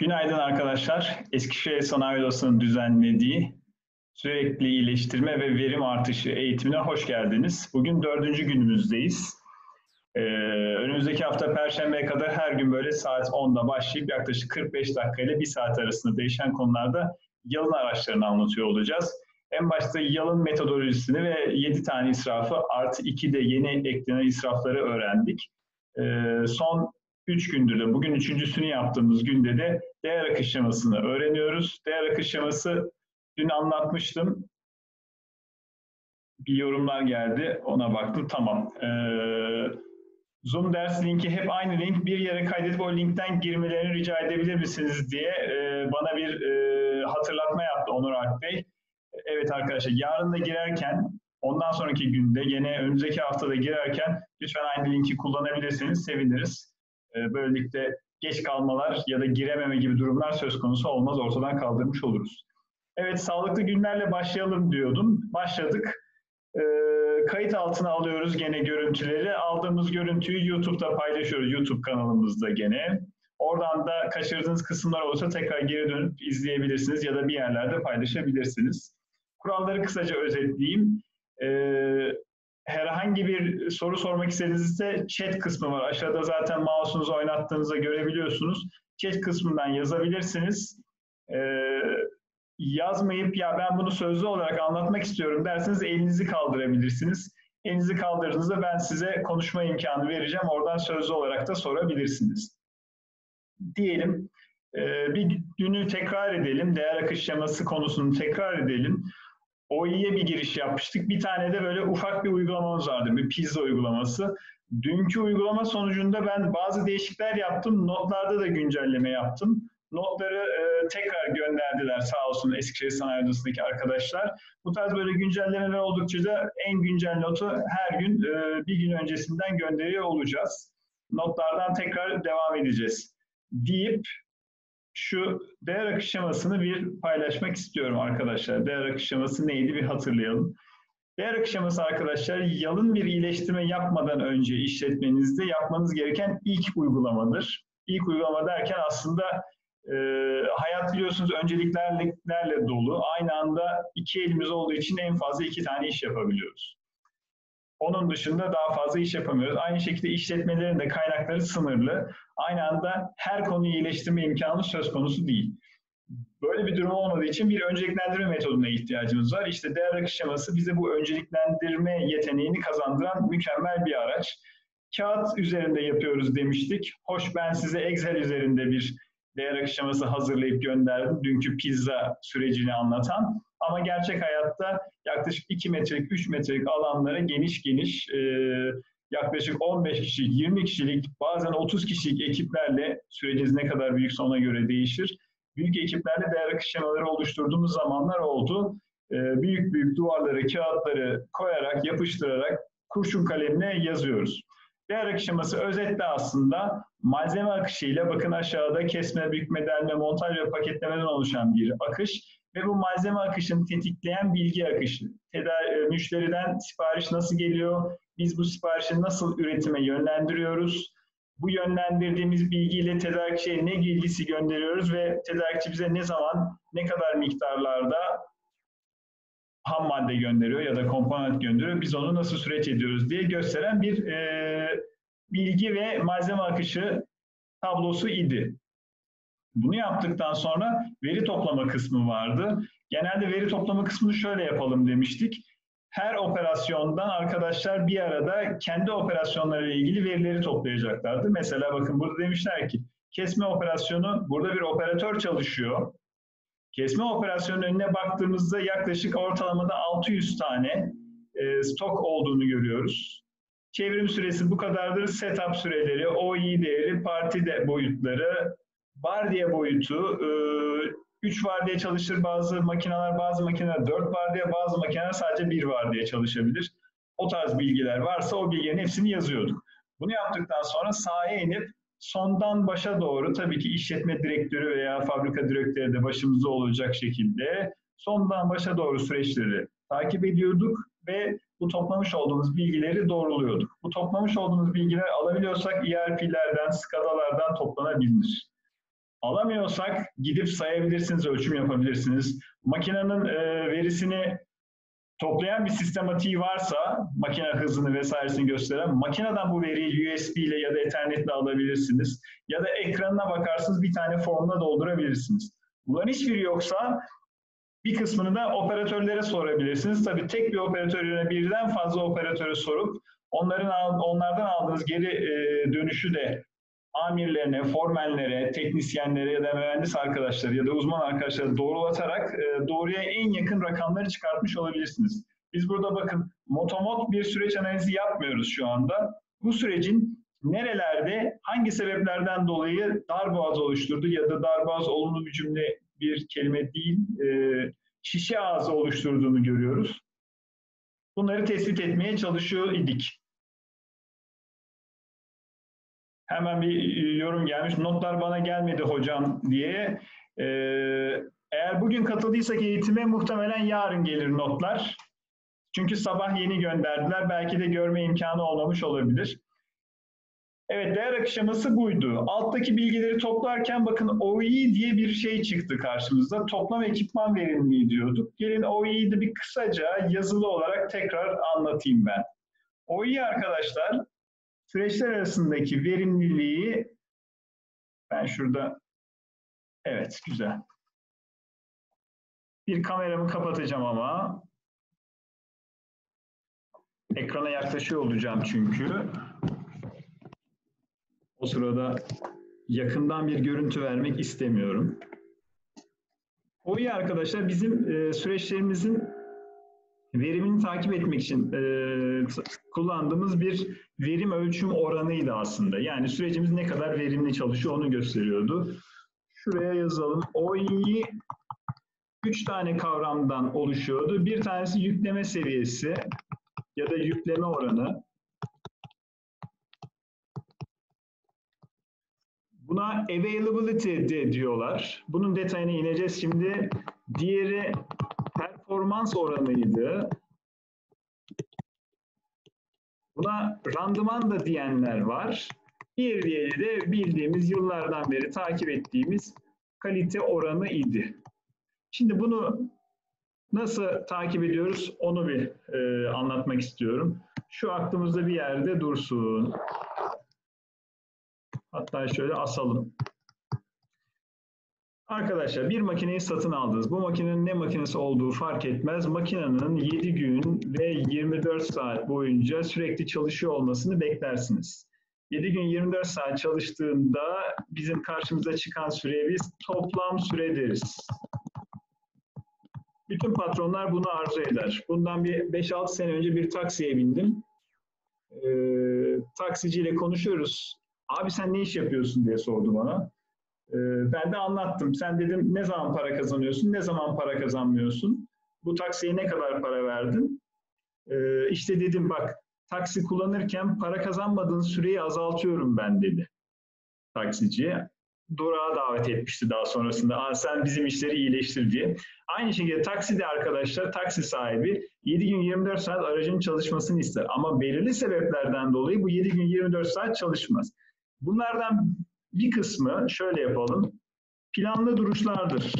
Günaydın arkadaşlar. Eskişehir Sanayi Odası'nın düzenlediği sürekli iyileştirme ve verim artışı eğitimine hoş geldiniz. Bugün dördüncü günümüzdeyiz. Ee, önümüzdeki hafta Perşembe'ye kadar her gün böyle saat 10'da başlayıp yaklaşık 45 dakika ile 1 saat arasında değişen konularda yalın araçlarını anlatıyor olacağız. En başta yalın metodolojisini ve 7 tane israfı artı 2 de yeni eklenen israfları öğrendik. Ee, son 3 gündür de bugün üçüncüsünü yaptığımız günde de değer akış şemasını öğreniyoruz. Değer akış şeması dün anlatmıştım. Bir yorumlar geldi ona baktım tamam. Ee, Zoom ders linki hep aynı link. Bir yere kaydedip o linkten girmelerini rica edebilir misiniz diye e, bana bir e, hatırlatma yaptı Onur Alp Bey. Evet arkadaşlar yarın da girerken ondan sonraki günde yine önümüzdeki haftada girerken lütfen aynı linki kullanabilirseniz seviniriz. E, böylelikle geç kalmalar ya da girememe gibi durumlar söz konusu olmaz. Ortadan kaldırmış oluruz. Evet, sağlıklı günlerle başlayalım diyordum. Başladık. E, kayıt altına alıyoruz gene görüntüleri. Aldığımız görüntüyü YouTube'da paylaşıyoruz. YouTube kanalımızda gene. Oradan da kaçırdığınız kısımlar olursa tekrar geri dönüp izleyebilirsiniz ya da bir yerlerde paylaşabilirsiniz. Kuralları kısaca özetleyeyim. Ee, herhangi bir soru sormak istediğinizde chat kısmı var. Aşağıda zaten mouse'unuzu oynattığınızda görebiliyorsunuz. Chat kısmından yazabilirsiniz. Ee, yazmayıp ya ben bunu sözlü olarak anlatmak istiyorum derseniz elinizi kaldırabilirsiniz. Elinizi kaldırdığınızda ben size konuşma imkanı vereceğim. Oradan sözlü olarak da sorabilirsiniz. Diyelim bir günü tekrar edelim. Değer akış şeması konusunu tekrar edelim. Oİ'ye bir giriş yapmıştık. Bir tane de böyle ufak bir uygulamamız vardı. Bir pizza uygulaması. Dünkü uygulama sonucunda ben bazı değişiklikler yaptım. Notlarda da güncelleme yaptım. Notları e, tekrar gönderdiler sağ olsun Eskişehir Sanayi Odası'ndaki arkadaşlar. Bu tarz böyle güncellemeler oldukça da en güncel notu her gün e, bir gün öncesinden gönderiyor olacağız. Notlardan tekrar devam edeceğiz deyip şu değer akış şemasını bir paylaşmak istiyorum arkadaşlar. Değer akış şeması neydi bir hatırlayalım. Değer akış şeması arkadaşlar yalın bir iyileştirme yapmadan önce işletmenizde yapmanız gereken ilk uygulamadır. İlk uygulama derken aslında e, hayat biliyorsunuz önceliklerle dolu. Aynı anda iki elimiz olduğu için en fazla iki tane iş yapabiliyoruz. Onun dışında daha fazla iş yapamıyoruz. Aynı şekilde işletmelerin de kaynakları sınırlı. Aynı anda her konuyu iyileştirme imkanı söz konusu değil. Böyle bir durum olmadığı için bir önceliklendirme metoduna ihtiyacımız var. İşte değer akış şeması bize bu önceliklendirme yeteneğini kazandıran mükemmel bir araç. Kağıt üzerinde yapıyoruz demiştik. Hoş ben size Excel üzerinde bir değer akış şeması hazırlayıp gönderdim. Dünkü pizza sürecini anlatan. Ama gerçek hayatta yaklaşık 2 metrelik, 3 metrelik alanlara geniş geniş e, yaklaşık 15 kişilik, 20 kişilik, bazen 30 kişilik ekiplerle süreciniz ne kadar büyükse ona göre değişir. Büyük ekiplerle değer akış şemaları oluşturduğumuz zamanlar oldu. E, büyük büyük duvarları, kağıtları koyarak, yapıştırarak kurşun kalemle yazıyoruz. Değer akış şeması özetle aslında malzeme akışıyla bakın aşağıda kesme, bükme, delme, montaj ve paketlemeden oluşan bir akış ve bu malzeme akışını tetikleyen bilgi akışı. Tedar e, müşteriden sipariş nasıl geliyor? Biz bu siparişi nasıl üretime yönlendiriyoruz? Bu yönlendirdiğimiz bilgiyle tedarikçiye ne bilgisi gönderiyoruz ve tedarikçi bize ne zaman, ne kadar miktarlarda ham madde gönderiyor ya da komponent gönderiyor. Biz onu nasıl süreç ediyoruz diye gösteren bir e, bilgi ve malzeme akışı tablosu idi. Bunu yaptıktan sonra veri toplama kısmı vardı. Genelde veri toplama kısmını şöyle yapalım demiştik. Her operasyondan arkadaşlar bir arada kendi operasyonlarıyla ilgili verileri toplayacaklardı. Mesela bakın burada demişler ki kesme operasyonu burada bir operatör çalışıyor. Kesme operasyonunun önüne baktığımızda yaklaşık ortalamada 600 tane e, stok olduğunu görüyoruz. Çevrim süresi bu kadardır. Setup süreleri, OI değeri, parti de boyutları, vardiya boyutu, 3 e, vardiya çalışır bazı makineler, bazı makineler 4 vardiya, bazı makineler sadece 1 vardiya çalışabilir. O tarz bilgiler varsa o bilgilerin hepsini yazıyorduk. Bunu yaptıktan sonra sahaya inip sondan başa doğru tabii ki işletme direktörü veya fabrika direktörü de başımızda olacak şekilde sondan başa doğru süreçleri takip ediyorduk ve bu toplamış olduğumuz bilgileri doğruluyorduk. Bu toplamış olduğumuz bilgileri alabiliyorsak ERP'lerden, SCADA'lardan toplanabilir. Alamıyorsak gidip sayabilirsiniz, ölçüm yapabilirsiniz. Makinenin e, verisini toplayan bir sistematiği varsa, makine hızını vesairesini gösteren, makineden bu veriyi USB ile ya da Ethernet ile alabilirsiniz. Ya da ekranına bakarsınız bir tane formla doldurabilirsiniz. Bunların hiçbiri yoksa bir kısmını da operatörlere sorabilirsiniz. Tabii tek bir operatörüne birden fazla operatöre sorup onların onlardan aldığınız geri e, dönüşü de amirlerine, formenlere, teknisyenlere ya da mühendis arkadaşları ya da uzman arkadaşlara doğrulatarak e, doğruya en yakın rakamları çıkartmış olabilirsiniz. Biz burada bakın motomot bir süreç analizi yapmıyoruz şu anda. Bu sürecin nerelerde, hangi sebeplerden dolayı darboğaz oluşturdu ya da darboğaz olumlu bir cümle bir kelime değil, e, şişe ağzı oluşturduğunu görüyoruz. Bunları tespit etmeye çalışıyor idik. Hemen bir e, yorum gelmiş. Notlar bana gelmedi hocam diye. Ee, eğer bugün katıldıysak eğitime muhtemelen yarın gelir notlar. Çünkü sabah yeni gönderdiler. Belki de görme imkanı olmamış olabilir. Evet değer akışaması buydu. Alttaki bilgileri toplarken bakın OEE diye bir şey çıktı karşımızda. Toplam ekipman verimliliği diyorduk. Gelin OEE'yi de bir kısaca yazılı olarak tekrar anlatayım ben. OEE arkadaşlar süreçler arasındaki verimliliği ben şurada evet güzel. Bir kameramı kapatacağım ama ekrana yaklaşıyor olacağım çünkü. O sırada yakından bir görüntü vermek istemiyorum. O iyi arkadaşlar bizim e, süreçlerimizin verimini takip etmek için e, kullandığımız bir verim ölçüm oranıydı aslında. Yani sürecimiz ne kadar verimli çalışıyor onu gösteriyordu. Şuraya yazalım. OEE üç tane kavramdan oluşuyordu. Bir tanesi yükleme seviyesi ya da yükleme oranı. Buna availability de diyorlar. Bunun detayına ineceğiz şimdi. Diğeri performans oranıydı. Buna randıman da diyenler var. Bir diğeri de bildiğimiz yıllardan beri takip ettiğimiz kalite oranı idi. Şimdi bunu nasıl takip ediyoruz onu bir e, anlatmak istiyorum. Şu aklımızda bir yerde dursun. Hatta şöyle asalım. Arkadaşlar bir makineyi satın aldınız. Bu makinenin ne makinesi olduğu fark etmez. Makinenin 7 gün ve 24 saat boyunca sürekli çalışıyor olmasını beklersiniz. 7 gün 24 saat çalıştığında bizim karşımıza çıkan süreye biz toplam süre deriz. Bütün patronlar bunu arzu eder. Bundan bir 5-6 sene önce bir taksiye bindim. Ee, taksiciyle konuşuyoruz. Abi sen ne iş yapıyorsun diye sordu bana. Ee, ben de anlattım. Sen dedim ne zaman para kazanıyorsun, ne zaman para kazanmıyorsun? Bu taksiye ne kadar para verdin? Ee, işte dedim bak taksi kullanırken para kazanmadığın süreyi azaltıyorum ben dedi taksiciye. Durağa davet etmişti daha sonrasında. Aa, sen bizim işleri iyileştir diye. Aynı şekilde takside arkadaşlar taksi sahibi 7 gün 24 saat aracın çalışmasını ister. Ama belirli sebeplerden dolayı bu 7 gün 24 saat çalışmaz. Bunlardan bir kısmı şöyle yapalım. Planlı duruşlardır.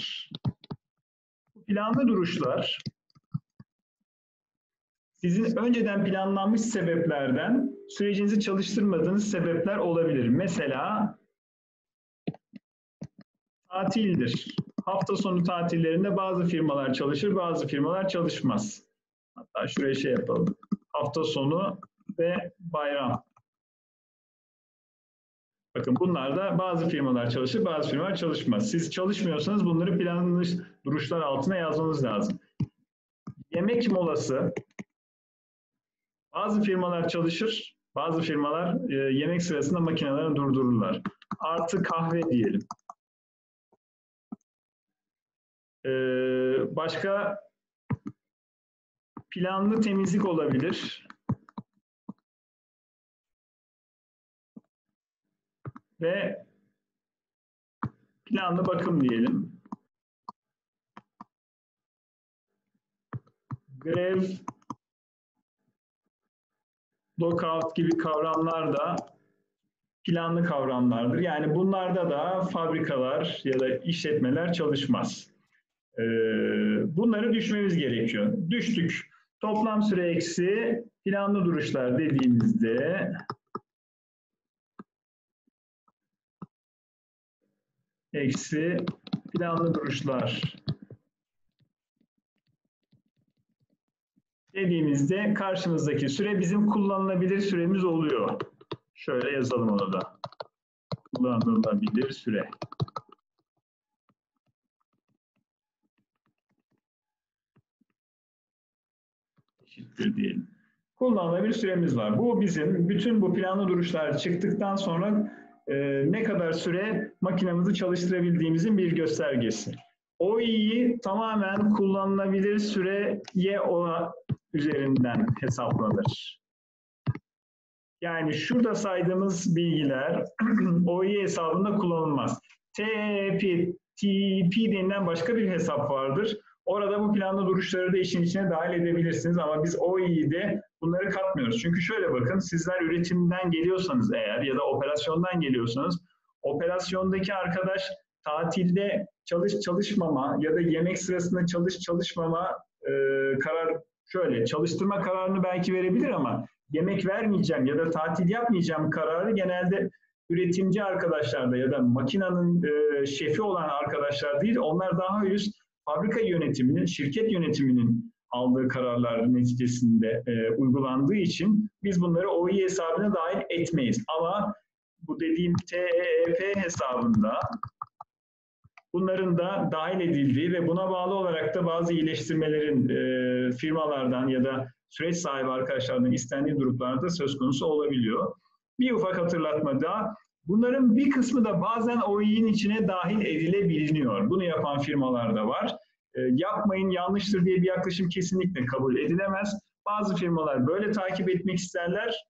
Planlı duruşlar sizin önceden planlanmış sebeplerden sürecinizi çalıştırmadığınız sebepler olabilir. Mesela tatildir. Hafta sonu tatillerinde bazı firmalar çalışır, bazı firmalar çalışmaz. Hatta şuraya şey yapalım. Hafta sonu ve bayram. Bakın bunlar da bazı firmalar çalışır, bazı firmalar çalışmaz. Siz çalışmıyorsanız bunları planlı duruşlar altına yazmanız lazım. Yemek molası. Bazı firmalar çalışır, bazı firmalar e, yemek sırasında makinelerini durdururlar. Artı kahve diyelim. Ee, başka planlı temizlik olabilir. Ve planlı bakım diyelim. Grev, lockout gibi kavramlar da planlı kavramlardır. Yani bunlarda da fabrikalar ya da işletmeler çalışmaz. Ee, bunları düşmemiz gerekiyor. Düştük. Toplam süre eksi planlı duruşlar dediğimizde eksi planlı duruşlar dediğimizde karşımızdaki süre bizim kullanılabilir süremiz oluyor. Şöyle yazalım onu da. Kullanılabilir süre. Eşittir diyelim. Kullanılabilir süremiz var. Bu bizim bütün bu planlı duruşlar çıktıktan sonra ne kadar süre makinemizi çalıştırabildiğimizin bir göstergesi. OI'yi tamamen kullanılabilir süreye olan üzerinden hesaplanır. Yani şurada saydığımız bilgiler OI hesabında kullanılmaz. TEP, TEP denilen başka bir hesap vardır. Orada bu planlı duruşları da işin içine dahil edebilirsiniz ama biz OI'de bunları katmıyoruz. Çünkü şöyle bakın sizler üretimden geliyorsanız eğer ya da operasyondan geliyorsanız operasyondaki arkadaş tatilde çalış çalışmama ya da yemek sırasında çalış çalışmama e, karar şöyle çalıştırma kararını belki verebilir ama yemek vermeyeceğim ya da tatil yapmayacağım kararı genelde üretimci arkadaşlarda ya da makinenin e, şefi olan arkadaşlar değil onlar daha üst fabrika yönetiminin, şirket yönetiminin aldığı kararlar neticesinde e, uygulandığı için biz bunları OI hesabına dahil etmeyiz. Ama bu dediğim TEP hesabında bunların da dahil edildiği ve buna bağlı olarak da bazı iyileştirmelerin e, firmalardan ya da süreç sahibi arkadaşlardan istendiği durumlarda söz konusu olabiliyor. Bir ufak hatırlatma daha. Bunların bir kısmı da bazen OI'nin içine dahil edilebiliyor. Bunu yapan firmalar da var. E, yapmayın yanlıştır diye bir yaklaşım kesinlikle kabul edilemez. Bazı firmalar böyle takip etmek isterler.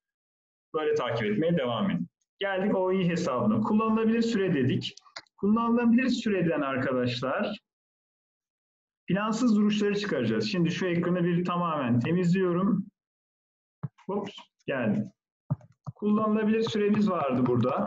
Böyle takip etmeye devam edin. Geldik OI hesabına. Kullanılabilir süre dedik. Kullanılabilir süreden arkadaşlar plansız duruşları çıkaracağız. Şimdi şu ekranı bir tamamen temizliyorum. Hops geldi. Kullanılabilir süremiz vardı burada.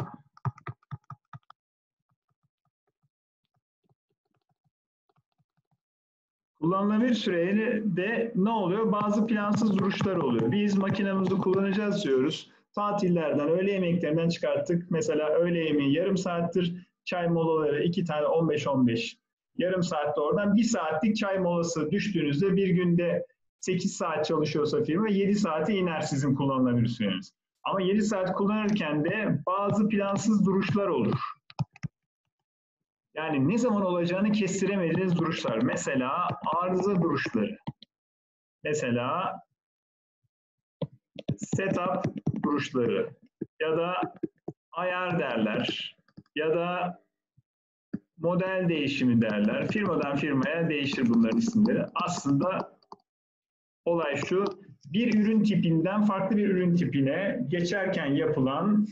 Kullanılabilir sürede ne oluyor? Bazı plansız duruşlar oluyor. Biz makinemizi kullanacağız diyoruz. Tatillerden, öğle yemeklerinden çıkarttık. Mesela öğle yemeği yarım saattir. Çay molaları iki tane 15-15. Yarım saatte oradan bir saatlik çay molası düştüğünüzde bir günde 8 saat çalışıyorsa firma 7 saate iner sizin kullanılabilir süreniz. Ama 7 saat kullanırken de bazı plansız duruşlar olur. Yani ne zaman olacağını kestiremediğiniz duruşlar. Mesela arıza duruşları. Mesela setup duruşları ya da ayar derler ya da model değişimi derler. Firmadan firmaya değişir bunların isimleri. Aslında olay şu, bir ürün tipinden farklı bir ürün tipine geçerken yapılan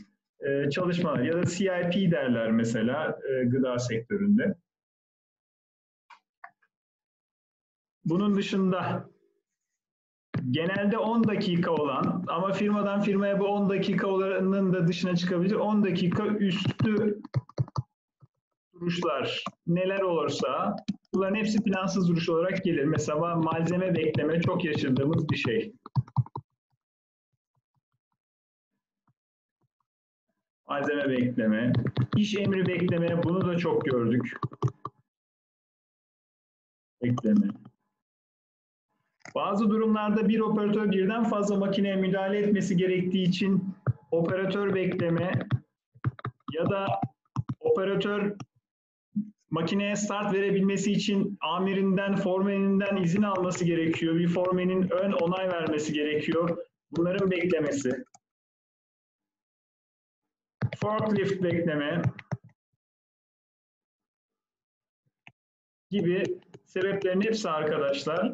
e, çalışmalar ya da CIP derler mesela e, gıda sektöründe. Bunun dışında genelde 10 dakika olan ama firmadan firmaya bu 10 dakika olanın da dışına çıkabilir. 10 dakika üstü duruşlar neler olursa bunların hepsi plansız duruş olarak gelir. Mesela malzeme bekleme çok yaşadığımız bir şey. Malzeme bekleme, iş emri bekleme bunu da çok gördük. Bekleme. Bazı durumlarda bir operatör birden fazla makineye müdahale etmesi gerektiği için operatör bekleme ya da operatör makineye start verebilmesi için amirinden, formeninden izin alması gerekiyor. Bir formenin ön onay vermesi gerekiyor. Bunların beklemesi forklift bekleme gibi sebeplerin hepsi arkadaşlar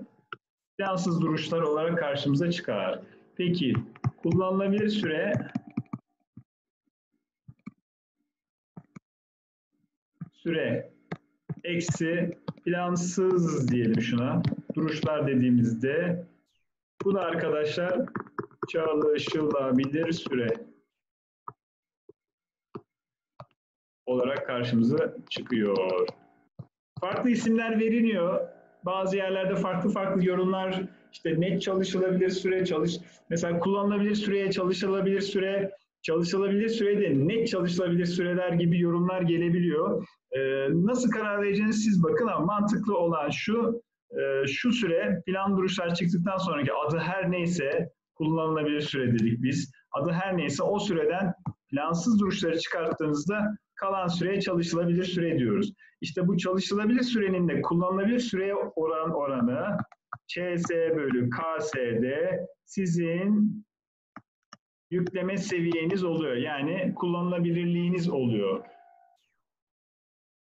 plansız duruşlar olarak karşımıza çıkar. Peki kullanılabilir süre süre eksi plansız diyelim şuna. Duruşlar dediğimizde bu da arkadaşlar çalışılabilir süre. Olarak karşımıza çıkıyor. Farklı isimler veriliyor. Bazı yerlerde farklı farklı yorumlar işte net çalışılabilir süre çalış mesela kullanılabilir süreye çalışılabilir süre çalışılabilir sürede net çalışılabilir süreler gibi yorumlar gelebiliyor. Ee, nasıl karar vereceğiniz siz bakın ama mantıklı olan şu e, şu süre plan duruşlar çıktıktan sonraki adı her neyse kullanılabilir süre dedik biz. Adı her neyse o süreden plansız duruşları çıkarttığınızda kalan süreye çalışılabilir süre diyoruz. İşte bu çalışılabilir sürenin de kullanılabilir süreye oran oranı CS bölü KSD sizin yükleme seviyeniz oluyor. Yani kullanılabilirliğiniz oluyor.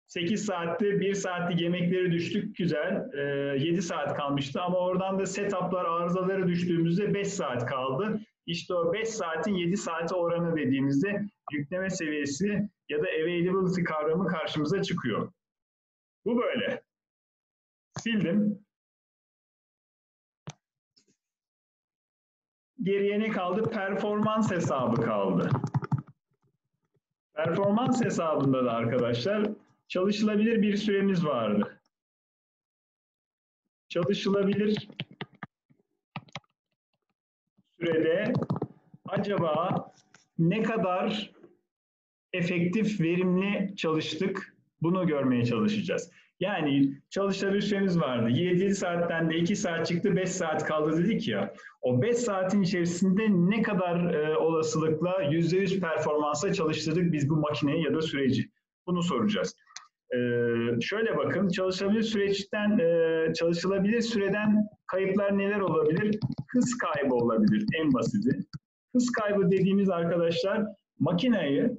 8 saatte 1 saatlik yemekleri düştük güzel. E, 7 saat kalmıştı ama oradan da setuplar arızaları düştüğümüzde 5 saat kaldı. İşte o 5 saatin 7 saate oranı dediğimizde yükleme seviyesi ya da availability kavramı karşımıza çıkıyor. Bu böyle. Sildim. Geriye ne kaldı? Performans hesabı kaldı. Performans hesabında da arkadaşlar çalışılabilir bir süremiz vardı. Çalışılabilir sürede acaba ne kadar efektif, verimli çalıştık bunu görmeye çalışacağız. Yani süremiz vardı. 7 saatten de 2 saat çıktı, 5 saat kaldı dedik ya. O 5 saatin içerisinde ne kadar e, olasılıkla %100 performansa çalıştırdık biz bu makineyi ya da süreci? Bunu soracağız. Ee, şöyle bakın, çalışabilir süreçten, e, çalışılabilir süreden kayıplar neler olabilir? Hız kaybı olabilir en basiti. Hız kaybı dediğimiz arkadaşlar makineyi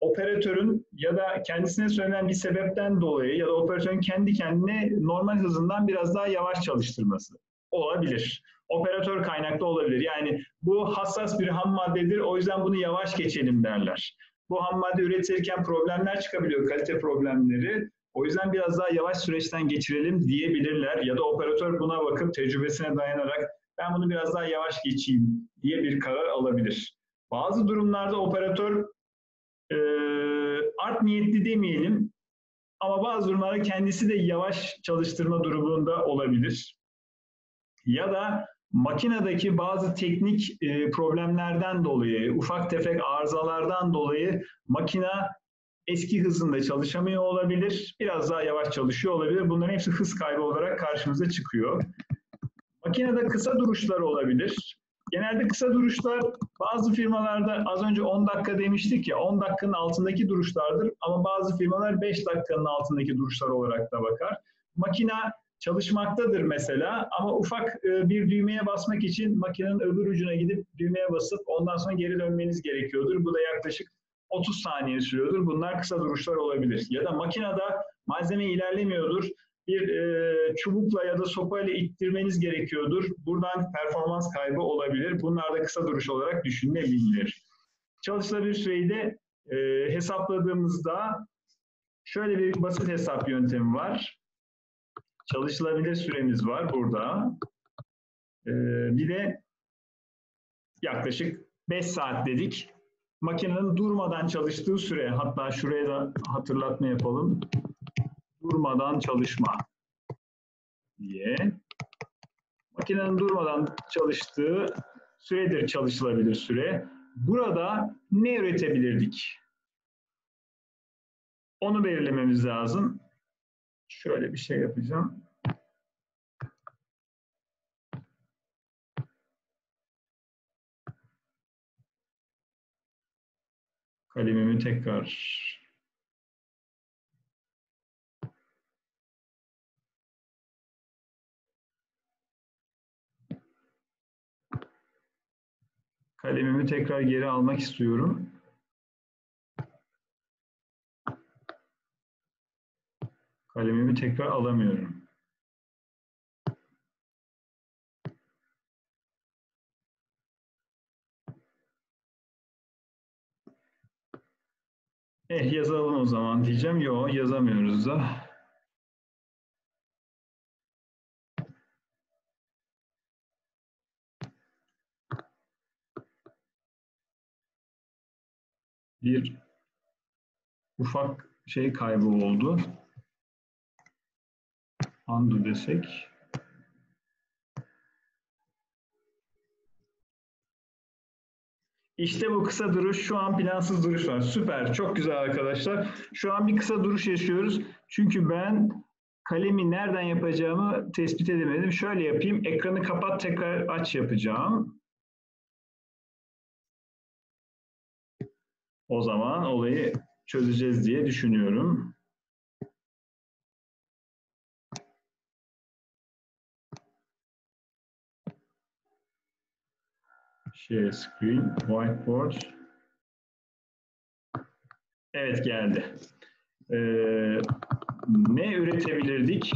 operatörün ya da kendisine söylenen bir sebepten dolayı ya da operatörün kendi kendine normal hızından biraz daha yavaş çalıştırması olabilir. Operatör kaynaklı olabilir. Yani bu hassas bir ham maddedir o yüzden bunu yavaş geçelim derler. Bu ham madde üretirken problemler çıkabiliyor, kalite problemleri. O yüzden biraz daha yavaş süreçten geçirelim diyebilirler ya da operatör buna bakıp tecrübesine dayanarak ben bunu biraz daha yavaş geçeyim diye bir karar alabilir. Bazı durumlarda operatör e, art niyetli demeyelim ama bazı durumlarda kendisi de yavaş çalıştırma durumunda olabilir. Ya da makinedeki bazı teknik e, problemlerden dolayı, ufak tefek arızalardan dolayı makina eski hızında çalışamıyor olabilir, biraz daha yavaş çalışıyor olabilir. Bunların hepsi hız kaybı olarak karşımıza çıkıyor. Makinede kısa duruşlar olabilir. Genelde kısa duruşlar bazı firmalarda az önce 10 dakika demiştik ya 10 dakikanın altındaki duruşlardır ama bazı firmalar 5 dakikanın altındaki duruşlar olarak da bakar. Makina çalışmaktadır mesela ama ufak e, bir düğmeye basmak için makinenin öbür ucuna gidip düğmeye basıp ondan sonra geri dönmeniz gerekiyordur. Bu da yaklaşık 30 saniye sürüyordur. Bunlar kısa duruşlar olabilir. Ya da makinede malzeme ilerlemiyordur bir e, çubukla ya da sopayla ittirmeniz gerekiyordur. Buradan performans kaybı olabilir. Bunlar da kısa duruş olarak düşünülebilir. Çalışılabilir süreyi de e, hesapladığımızda şöyle bir basit hesap yöntemi var. Çalışılabilir süremiz var burada. E, bir de yaklaşık 5 saat dedik. Makinenin durmadan çalıştığı süre, hatta şuraya da hatırlatma yapalım durmadan çalışma diye. Makinenin durmadan çalıştığı süredir çalışılabilir süre. Burada ne üretebilirdik? Onu belirlememiz lazım. Şöyle bir şey yapacağım. Kalemimi tekrar Kalemimi tekrar geri almak istiyorum. Kalemimi tekrar alamıyorum. Eh yazalım o zaman diyeceğim. Yok yazamıyoruz da. Bir ufak şey kaybı oldu. Undo desek. İşte bu kısa duruş. Şu an plansız duruş var. Süper. Çok güzel arkadaşlar. Şu an bir kısa duruş yaşıyoruz. Çünkü ben kalemi nereden yapacağımı tespit edemedim. Şöyle yapayım. Ekranı kapat tekrar aç yapacağım. O zaman olayı çözeceğiz diye düşünüyorum. Share screen, whiteboard. Evet geldi. Ee, ne üretebilirdik?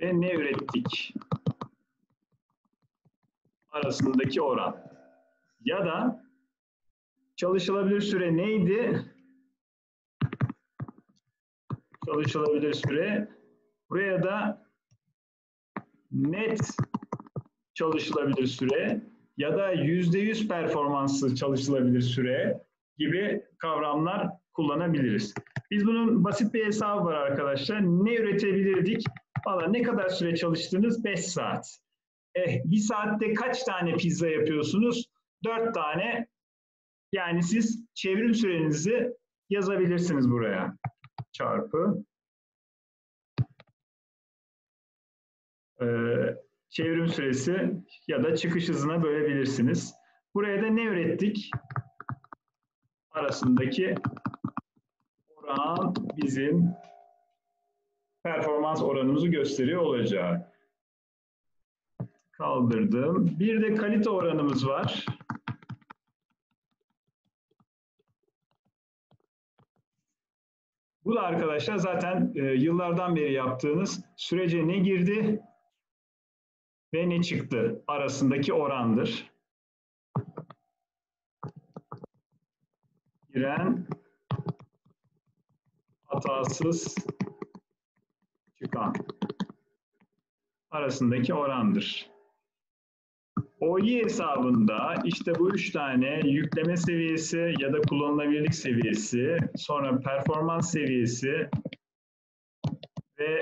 Ve ne ürettik? Arasındaki oran. Ya da çalışılabilir süre neydi? Çalışılabilir süre. Buraya da net çalışılabilir süre ya da yüzde yüz performanslı çalışılabilir süre gibi kavramlar kullanabiliriz. Biz bunun basit bir hesabı var arkadaşlar. Ne üretebilirdik? Valla ne kadar süre çalıştınız? 5 saat. Eh, bir saatte kaç tane pizza yapıyorsunuz? 4 tane. Yani siz çevrim sürenizi yazabilirsiniz buraya. Çarpı. Ee, çevrim süresi ya da çıkış hızına bölebilirsiniz. Buraya da ne ürettik? Arasındaki oran bizim performans oranımızı gösteriyor olacağı. Kaldırdım. Bir de kalite oranımız var. Bu da arkadaşlar zaten e, yıllardan beri yaptığınız sürece ne girdi ve ne çıktı arasındaki orandır. Giren hatasız çıkan arasındaki orandır. OI hesabında işte bu üç tane yükleme seviyesi ya da kullanılabilirlik seviyesi, sonra performans seviyesi ve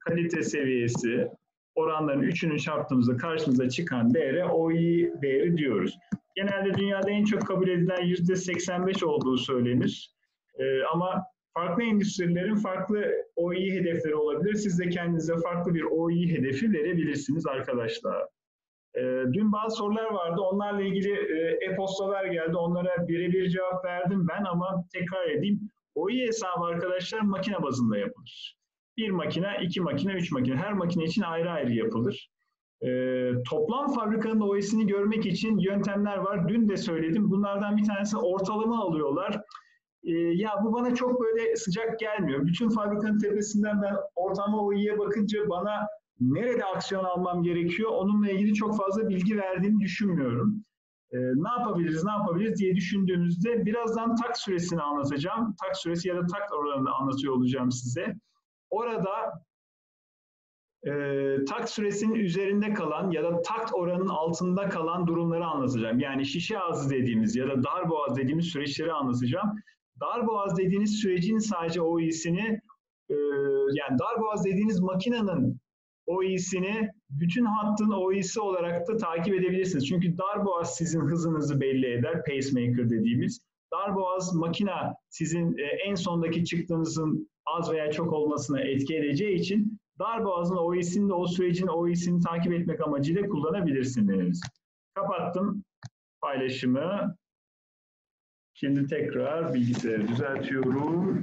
kalite seviyesi oranların üçünü çarptığımızda karşımıza çıkan değere OI değeri diyoruz. Genelde dünyada en çok kabul edilen %85 olduğu söylenir. Ee, ama farklı endüstrilerin farklı OI hedefleri olabilir. Siz de kendinize farklı bir OI hedefi verebilirsiniz arkadaşlar. Ee, dün bazı sorular vardı. Onlarla ilgili e, e-postalar geldi. Onlara birebir cevap verdim ben ama tekrar edeyim. OI hesabı arkadaşlar makine bazında yapılır. Bir makine, iki makine, üç makine. Her makine için ayrı ayrı yapılır. Ee, toplam fabrikanın OI'sini görmek için yöntemler var. Dün de söyledim. Bunlardan bir tanesi ortalama alıyorlar. Ee, ya bu bana çok böyle sıcak gelmiyor. Bütün fabrikanın tepesinden ben ortalama OI'ye bakınca bana nerede aksiyon almam gerekiyor onunla ilgili çok fazla bilgi verdiğini düşünmüyorum. Ee, ne yapabiliriz, ne yapabiliriz diye düşündüğümüzde birazdan tak süresini anlatacağım. Tak süresi ya da tak oranını anlatıyor olacağım size. Orada e, tak süresinin üzerinde kalan ya da takt oranının altında kalan durumları anlatacağım. Yani şişe ağzı dediğimiz ya da dar boğaz dediğimiz süreçleri anlatacağım. Dar boğaz dediğiniz sürecin sadece OI'sini e, yani dar boğaz dediğiniz makinenin OI'sini bütün hattın OI'si olarak da takip edebilirsiniz. Çünkü dar boğaz sizin hızınızı belli eder, pacemaker dediğimiz. Dar boğaz makina sizin e, en sondaki çıktığınızın az veya çok olmasına etki edeceği için dar boğazın OI'sini de o sürecin OI'sini takip etmek amacıyla kullanabilirsiniz. Kapattım paylaşımı. Şimdi tekrar bilgisayarı düzeltiyorum.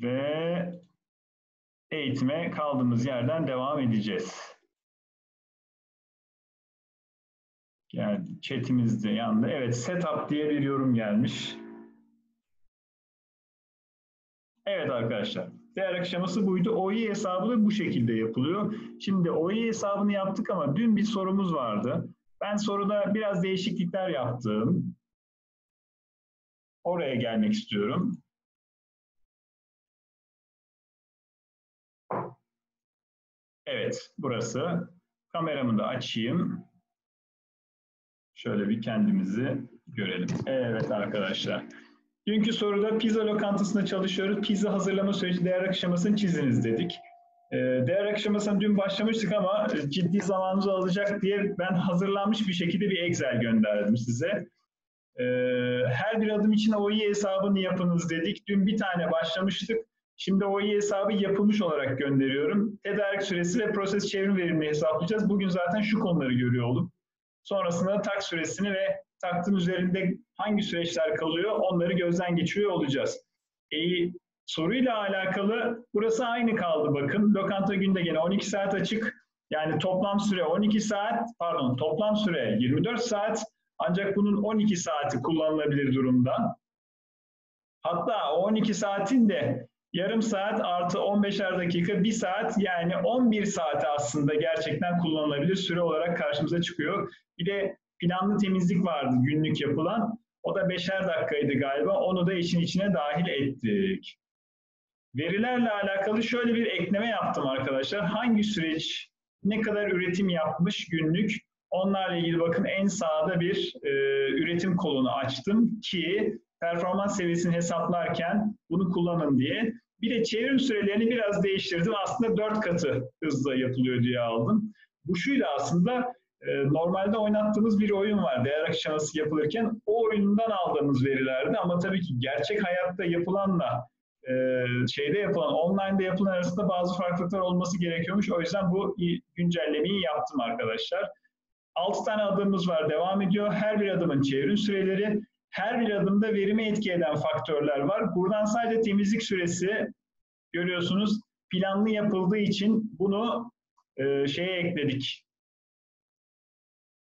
Ve eğitime kaldığımız yerden devam edeceğiz. Geldi. Chat'imiz de yandı. Evet, setup diye bir yorum gelmiş. Evet arkadaşlar. Değer aşaması buydu. OI hesabı da bu şekilde yapılıyor. Şimdi OI hesabını yaptık ama dün bir sorumuz vardı. Ben soruda biraz değişiklikler yaptım. Oraya gelmek istiyorum. Evet, burası. Kameramı da açayım. Şöyle bir kendimizi görelim. Evet arkadaşlar. Dünkü soruda pizza lokantasında çalışıyoruz. Pizza hazırlama süreci değer aşamasını çiziniz dedik. Ee, değer aşamasına dün başlamıştık ama ciddi zamanımızı alacak diye ben hazırlanmış bir şekilde bir Excel gönderdim size. Ee, her bir adım için OI hesabını yapınız dedik. Dün bir tane başlamıştık. Şimdi OI hesabı yapılmış olarak gönderiyorum. Tedarik süresi ve proses çevrim verimini hesaplayacağız. Bugün zaten şu konuları görüyor olduk. Sonrasında tak süresini ve taktın üzerinde hangi süreçler kalıyor onları gözden geçiriyor olacağız. E, soruyla alakalı burası aynı kaldı bakın. Lokanta günde gene 12 saat açık. Yani toplam süre 12 saat, pardon toplam süre 24 saat. Ancak bunun 12 saati kullanılabilir durumda. Hatta 12 saatin de yarım saat artı 15'er dakika 1 saat yani 11 saati aslında gerçekten kullanılabilir süre olarak karşımıza çıkıyor. Bir de planlı temizlik vardı günlük yapılan. O da 5'er dakikaydı galiba. Onu da işin içine dahil ettik. Verilerle alakalı şöyle bir ekleme yaptım arkadaşlar. Hangi süreç ne kadar üretim yapmış günlük? Onlarla ilgili bakın en sağda bir e, üretim kolunu açtım ki performans seviyesini hesaplarken bunu kullanın diye. Bir de çevrim sürelerini biraz değiştirdim. Aslında dört katı hızla yapılıyor diye aldım. Bu şuyla aslında e, normalde oynattığımız bir oyun var değer aşaması yapılırken. O oyundan aldığımız verilerdi ama tabii ki gerçek hayatta yapılanla e, şeyde yapılan, online'da yapılan arasında bazı farklılıklar olması gerekiyormuş. O yüzden bu güncellemeyi yaptım arkadaşlar. 6 tane adımımız var, devam ediyor. Her bir adımın çevrim süreleri, her bir adımda verime etki eden faktörler var. Buradan sadece temizlik süresi görüyorsunuz planlı yapıldığı için bunu e, şeye ekledik.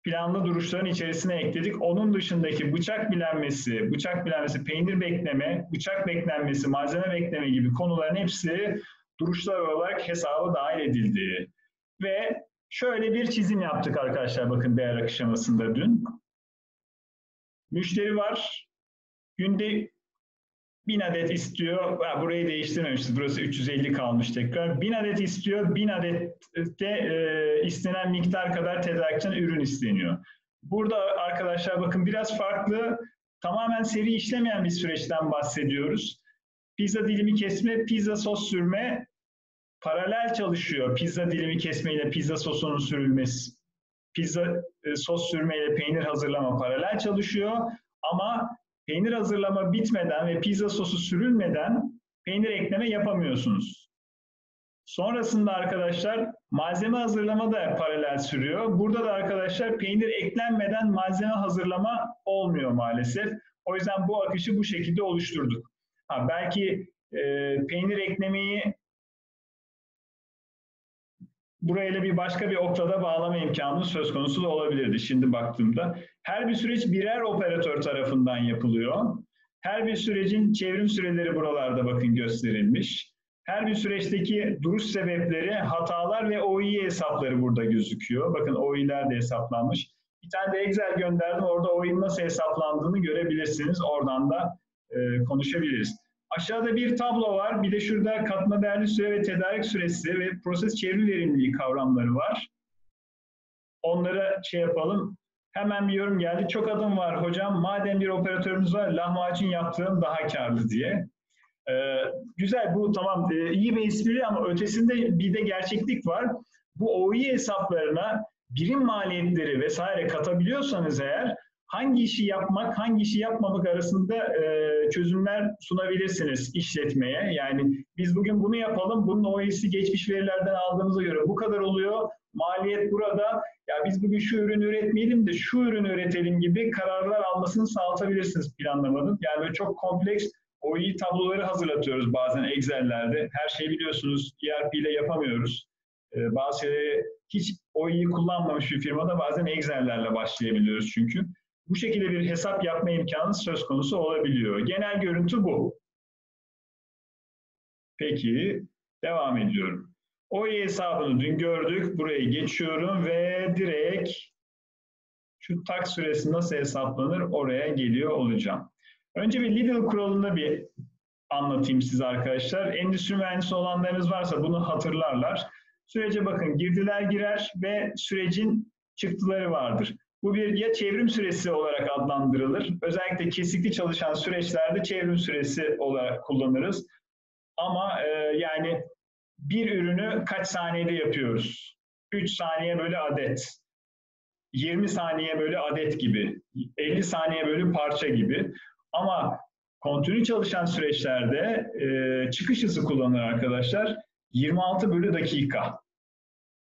Planlı duruşların içerisine ekledik. Onun dışındaki bıçak bilenmesi, bıçak bilenmesi, peynir bekleme, bıçak beklenmesi, malzeme bekleme gibi konuların hepsi duruşlar olarak hesaba dahil edildi. Ve şöyle bir çizim yaptık arkadaşlar bakın değer akışamasında dün. Müşteri var. Günde 1000 adet istiyor. Burayı değiştirmemişiz. Burası 350 kalmış tekrar. 1000 adet istiyor. 1000 adette e, istenen miktar kadar tedarikten ürün isteniyor. Burada arkadaşlar bakın biraz farklı. Tamamen seri işlemeyen bir süreçten bahsediyoruz. Pizza dilimi kesme, pizza sos sürme paralel çalışıyor. Pizza dilimi kesme ile pizza sosunun sürülmesi. Pizza e, sos sürme ile peynir hazırlama paralel çalışıyor. Ama peynir hazırlama bitmeden ve pizza sosu sürülmeden peynir ekleme yapamıyorsunuz. Sonrasında arkadaşlar malzeme hazırlama da paralel sürüyor. Burada da arkadaşlar peynir eklenmeden malzeme hazırlama olmuyor maalesef. O yüzden bu akışı bu şekilde oluşturduk. Ha, belki e, peynir eklemeyi burayla bir başka bir oktada bağlama imkanı söz konusu da olabilirdi şimdi baktığımda. Her bir süreç birer operatör tarafından yapılıyor. Her bir sürecin çevrim süreleri buralarda bakın gösterilmiş. Her bir süreçteki duruş sebepleri, hatalar ve OI hesapları burada gözüküyor. Bakın OI'ler de hesaplanmış. Bir tane de Excel gönderdim. Orada OI'nin nasıl hesaplandığını görebilirsiniz. Oradan da e, konuşabiliriz. Aşağıda bir tablo var. Bir de şurada katma değerli süre ve tedarik süresi ve proses çevrim verimliliği kavramları var. Onlara şey yapalım. Hemen bir yorum geldi. Çok adım var hocam. Madem bir operatörümüz var lahmacun yaptığım daha karlı diye. Ee, güzel bu tamam e, iyi bir espri ama ötesinde bir de gerçeklik var. Bu OI hesaplarına birim maliyetleri vesaire katabiliyorsanız eğer hangi işi yapmak, hangi işi yapmamak arasında e, çözümler sunabilirsiniz işletmeye. Yani biz bugün bunu yapalım, bunun OES'i geçmiş verilerden aldığımıza göre bu kadar oluyor. Maliyet burada. Ya biz bugün şu ürünü üretmeyelim de şu ürünü üretelim gibi kararlar almasını sağlatabilirsiniz planlamanın. Yani böyle çok kompleks OI tabloları hazırlatıyoruz bazen Excel'lerde. Her şeyi biliyorsunuz ERP ile yapamıyoruz. Ee, bazı şeyleri hiç OI'yi kullanmamış bir firmada bazen Excel'lerle başlayabiliyoruz çünkü bu şekilde bir hesap yapma imkanı söz konusu olabiliyor. Genel görüntü bu. Peki, devam ediyorum. OI hesabını dün gördük. Burayı geçiyorum ve direkt şu tak süresi nasıl hesaplanır oraya geliyor olacağım. Önce bir Lidl kuralını bir anlatayım size arkadaşlar. Endüstri mühendisi olanlarınız varsa bunu hatırlarlar. Sürece bakın girdiler girer ve sürecin çıktıları vardır. Bu bir ya çevrim süresi olarak adlandırılır. Özellikle kesikli çalışan süreçlerde çevrim süresi olarak kullanırız. Ama e, yani bir ürünü kaç saniyede yapıyoruz? 3 saniye bölü adet. 20 saniye bölü adet gibi. 50 saniye bölü parça gibi. Ama kontinü çalışan süreçlerde e, çıkış hızı kullanılır arkadaşlar. 26 bölü dakika.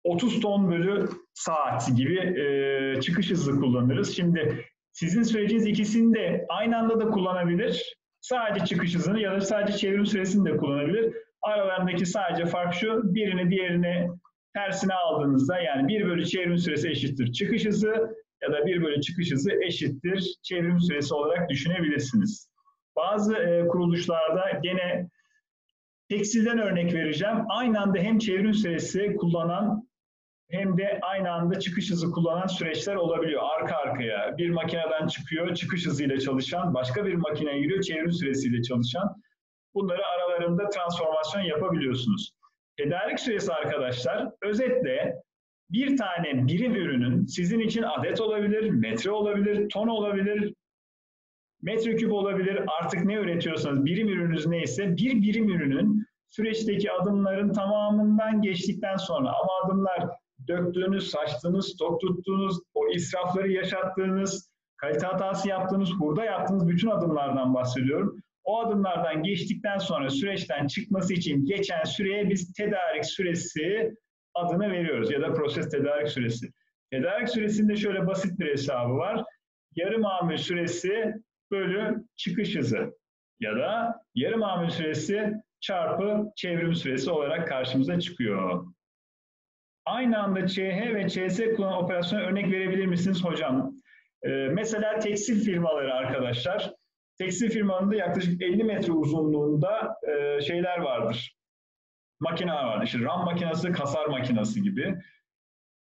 30 ton bölü saat gibi e, çıkış hızı kullanırız. Şimdi sizin süreciniz ikisini de aynı anda da kullanabilir. Sadece çıkış hızını ya da sadece çevrim süresini de kullanabilir. Aralarındaki sadece fark şu, birini diğerini tersine aldığınızda yani 1 bölü çevrim süresi eşittir çıkış hızı ya da 1 bölü çıkış hızı eşittir çevrim süresi olarak düşünebilirsiniz. Bazı e, kuruluşlarda gene tekstilden örnek vereceğim. Aynı anda hem çevrim süresi kullanan hem de aynı anda çıkış hızı kullanan süreçler olabiliyor arka arkaya. Bir makineden çıkıyor, çıkış hızıyla çalışan, başka bir makineye giriyor, çevrim süresiyle çalışan. Bunları aralarında transformasyon yapabiliyorsunuz. Tedarik süresi arkadaşlar, özetle bir tane birim ürünün sizin için adet olabilir, metre olabilir, ton olabilir, metreküp olabilir, artık ne üretiyorsanız, birim ürününüz neyse, bir birim ürünün süreçteki adımların tamamından geçtikten sonra ama adımlar döktüğünüz, saçtığınız, stok tuttuğunuz, o israfları yaşattığınız, kalite hatası yaptığınız, hurda yaptığınız bütün adımlardan bahsediyorum. O adımlardan geçtikten sonra süreçten çıkması için geçen süreye biz tedarik süresi adını veriyoruz ya da proses tedarik süresi. Tedarik süresinde şöyle basit bir hesabı var. Yarı mamül süresi bölü çıkış hızı ya da yarı mamül süresi çarpı çevrim süresi olarak karşımıza çıkıyor. Aynı anda CH ve CS kullanan operasyona örnek verebilir misiniz hocam? Ee, mesela tekstil firmaları arkadaşlar. Tekstil firmalarında yaklaşık 50 metre uzunluğunda e, şeyler vardır. Makineler vardır. İşte ram makinesi, kasar makinesi gibi.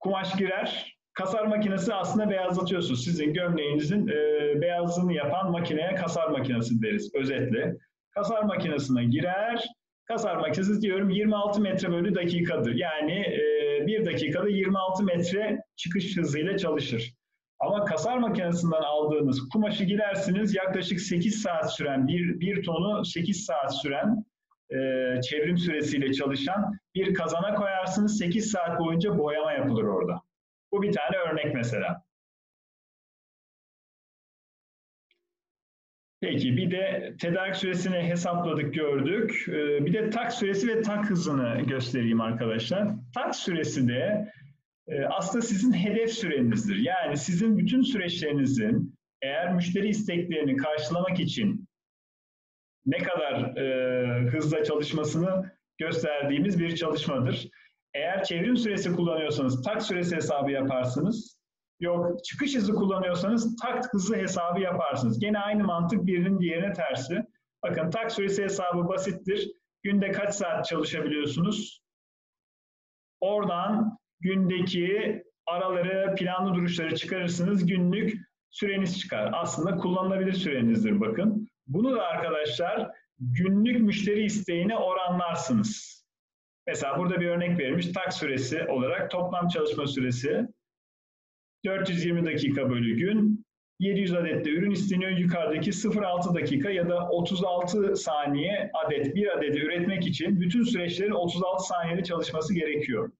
Kumaş girer. Kasar makinesi aslında beyazlatıyorsunuz. Sizin gömleğinizin e, beyazlığını yapan makineye kasar makinesi deriz özetle. Kasar makinesine girer. Kasar makinesi diyorum 26 metre bölü dakikadır. Yani e, bir dakikada 26 metre çıkış hızıyla çalışır. Ama kasar makinesinden aldığınız kumaşı gidersiniz yaklaşık 8 saat süren, bir, bir tonu 8 saat süren e, çevrim süresiyle çalışan bir kazana koyarsınız. 8 saat boyunca boyama yapılır orada. Bu bir tane örnek mesela. Peki bir de tedarik süresini hesapladık gördük. Ee, bir de tak süresi ve tak hızını göstereyim arkadaşlar. Tak süresi de e, aslında sizin hedef sürenizdir. Yani sizin bütün süreçlerinizin eğer müşteri isteklerini karşılamak için ne kadar e, hızla çalışmasını gösterdiğimiz bir çalışmadır. Eğer çevrim süresi kullanıyorsanız tak süresi hesabı yaparsınız. Yok çıkış hızı kullanıyorsanız tak hızı hesabı yaparsınız. Gene aynı mantık birinin diğerine tersi. Bakın tak süresi hesabı basittir. Günde kaç saat çalışabiliyorsunuz? Oradan gündeki araları, planlı duruşları çıkarırsınız. Günlük süreniz çıkar. Aslında kullanılabilir sürenizdir bakın. Bunu da arkadaşlar günlük müşteri isteğine oranlarsınız. Mesela burada bir örnek verilmiş. Tak süresi olarak toplam çalışma süresi 420 dakika bölü gün. 700 adet de ürün isteniyor. Yukarıdaki 0,6 dakika ya da 36 saniye adet bir adeti üretmek için bütün süreçlerin 36 saniyede çalışması gerekiyor.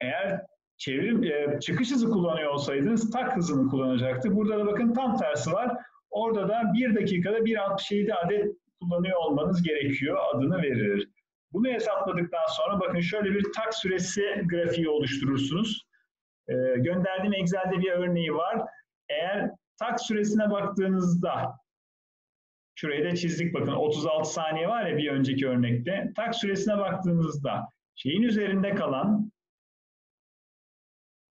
Eğer çevrim e, çıkış hızı kullanıyor olsaydınız tak hızını kullanacaktı. Burada da bakın tam tersi var. Orada da 1 dakikada 1.67 adet kullanıyor olmanız gerekiyor. Adını verir. Bunu hesapladıktan sonra bakın şöyle bir tak süresi grafiği oluşturursunuz. Ee, gönderdiğim Excel'de bir örneği var. Eğer tak süresine baktığınızda şurayı da çizdik bakın 36 saniye var ya bir önceki örnekte. Tak süresine baktığınızda şeyin üzerinde kalan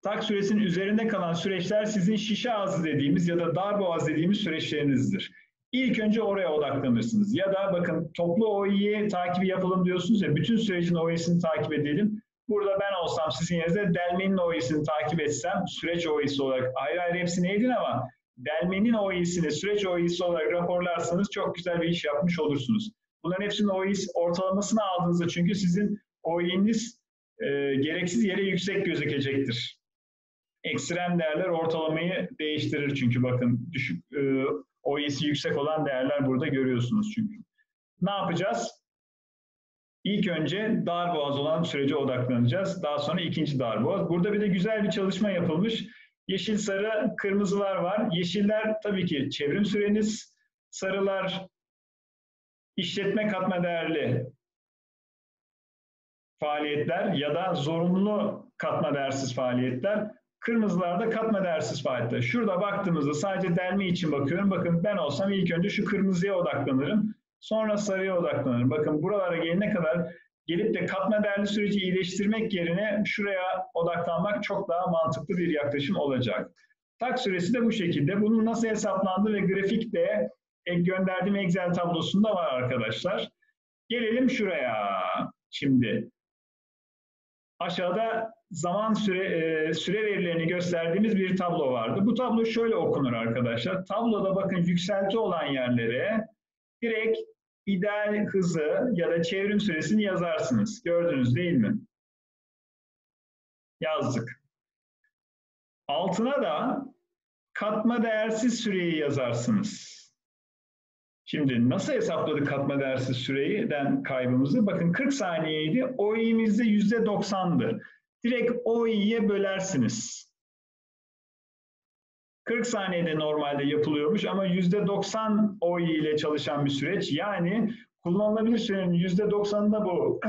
tak süresinin üzerinde kalan süreçler sizin şişe ağzı dediğimiz ya da dar boğaz dediğimiz süreçlerinizdir. İlk önce oraya odaklanırsınız. Ya da bakın toplu OI'yi takibi yapalım diyorsunuz ya bütün sürecin OI'sini takip edelim. Burada ben olsam sizin yerinizde delmenin OI'sini takip etsem süreç OI'si olarak ayrı ayrı hepsini edin ama delmenin OI'sini süreç OI'si olarak raporlarsanız çok güzel bir iş yapmış olursunuz. Bunların hepsinin OI'si ortalamasını aldığınızda çünkü sizin OI'niz e, gereksiz yere yüksek gözükecektir. Ekstrem değerler ortalamayı değiştirir çünkü bakın düşük e, OE'si yüksek olan değerler burada görüyorsunuz çünkü. Ne yapacağız? İlk önce dar boğaz olan sürece odaklanacağız. Daha sonra ikinci dar boğaz. Burada bir de güzel bir çalışma yapılmış. Yeşil, sarı, kırmızılar var. Yeşiller tabii ki çevrim süreniz. Sarılar işletme katma değerli faaliyetler ya da zorunlu katma değersiz faaliyetler. Kırmızılarda katma değersiz faaliyetler. Şurada baktığımızda sadece delme için bakıyorum. Bakın ben olsam ilk önce şu kırmızıya odaklanırım. Sonra sarıya odaklanırım. Bakın buralara gelene kadar gelip de katma değerli süreci iyileştirmek yerine şuraya odaklanmak çok daha mantıklı bir yaklaşım olacak. Tak süresi de bu şekilde. Bunun nasıl hesaplandığı ve grafikte gönderdiğim Excel tablosunda var arkadaşlar. Gelelim şuraya. Şimdi aşağıda zaman süre, e, süre verilerini gösterdiğimiz bir tablo vardı. Bu tablo şöyle okunur arkadaşlar. Tabloda bakın yükselti olan yerlere direkt ideal hızı ya da çevrim süresini yazarsınız. Gördünüz değil mi? Yazdık. Altına da katma değersiz süreyi yazarsınız. Şimdi nasıl hesapladık katma değersiz süreyden kaybımızı? Bakın 40 saniyeydi. OI'mizde %90'dı. Direkt OI'ye bölersiniz. 40 saniyede normalde yapılıyormuş ama %90 OI ile çalışan bir süreç. Yani kullanılabilir sürenin %90'ında bu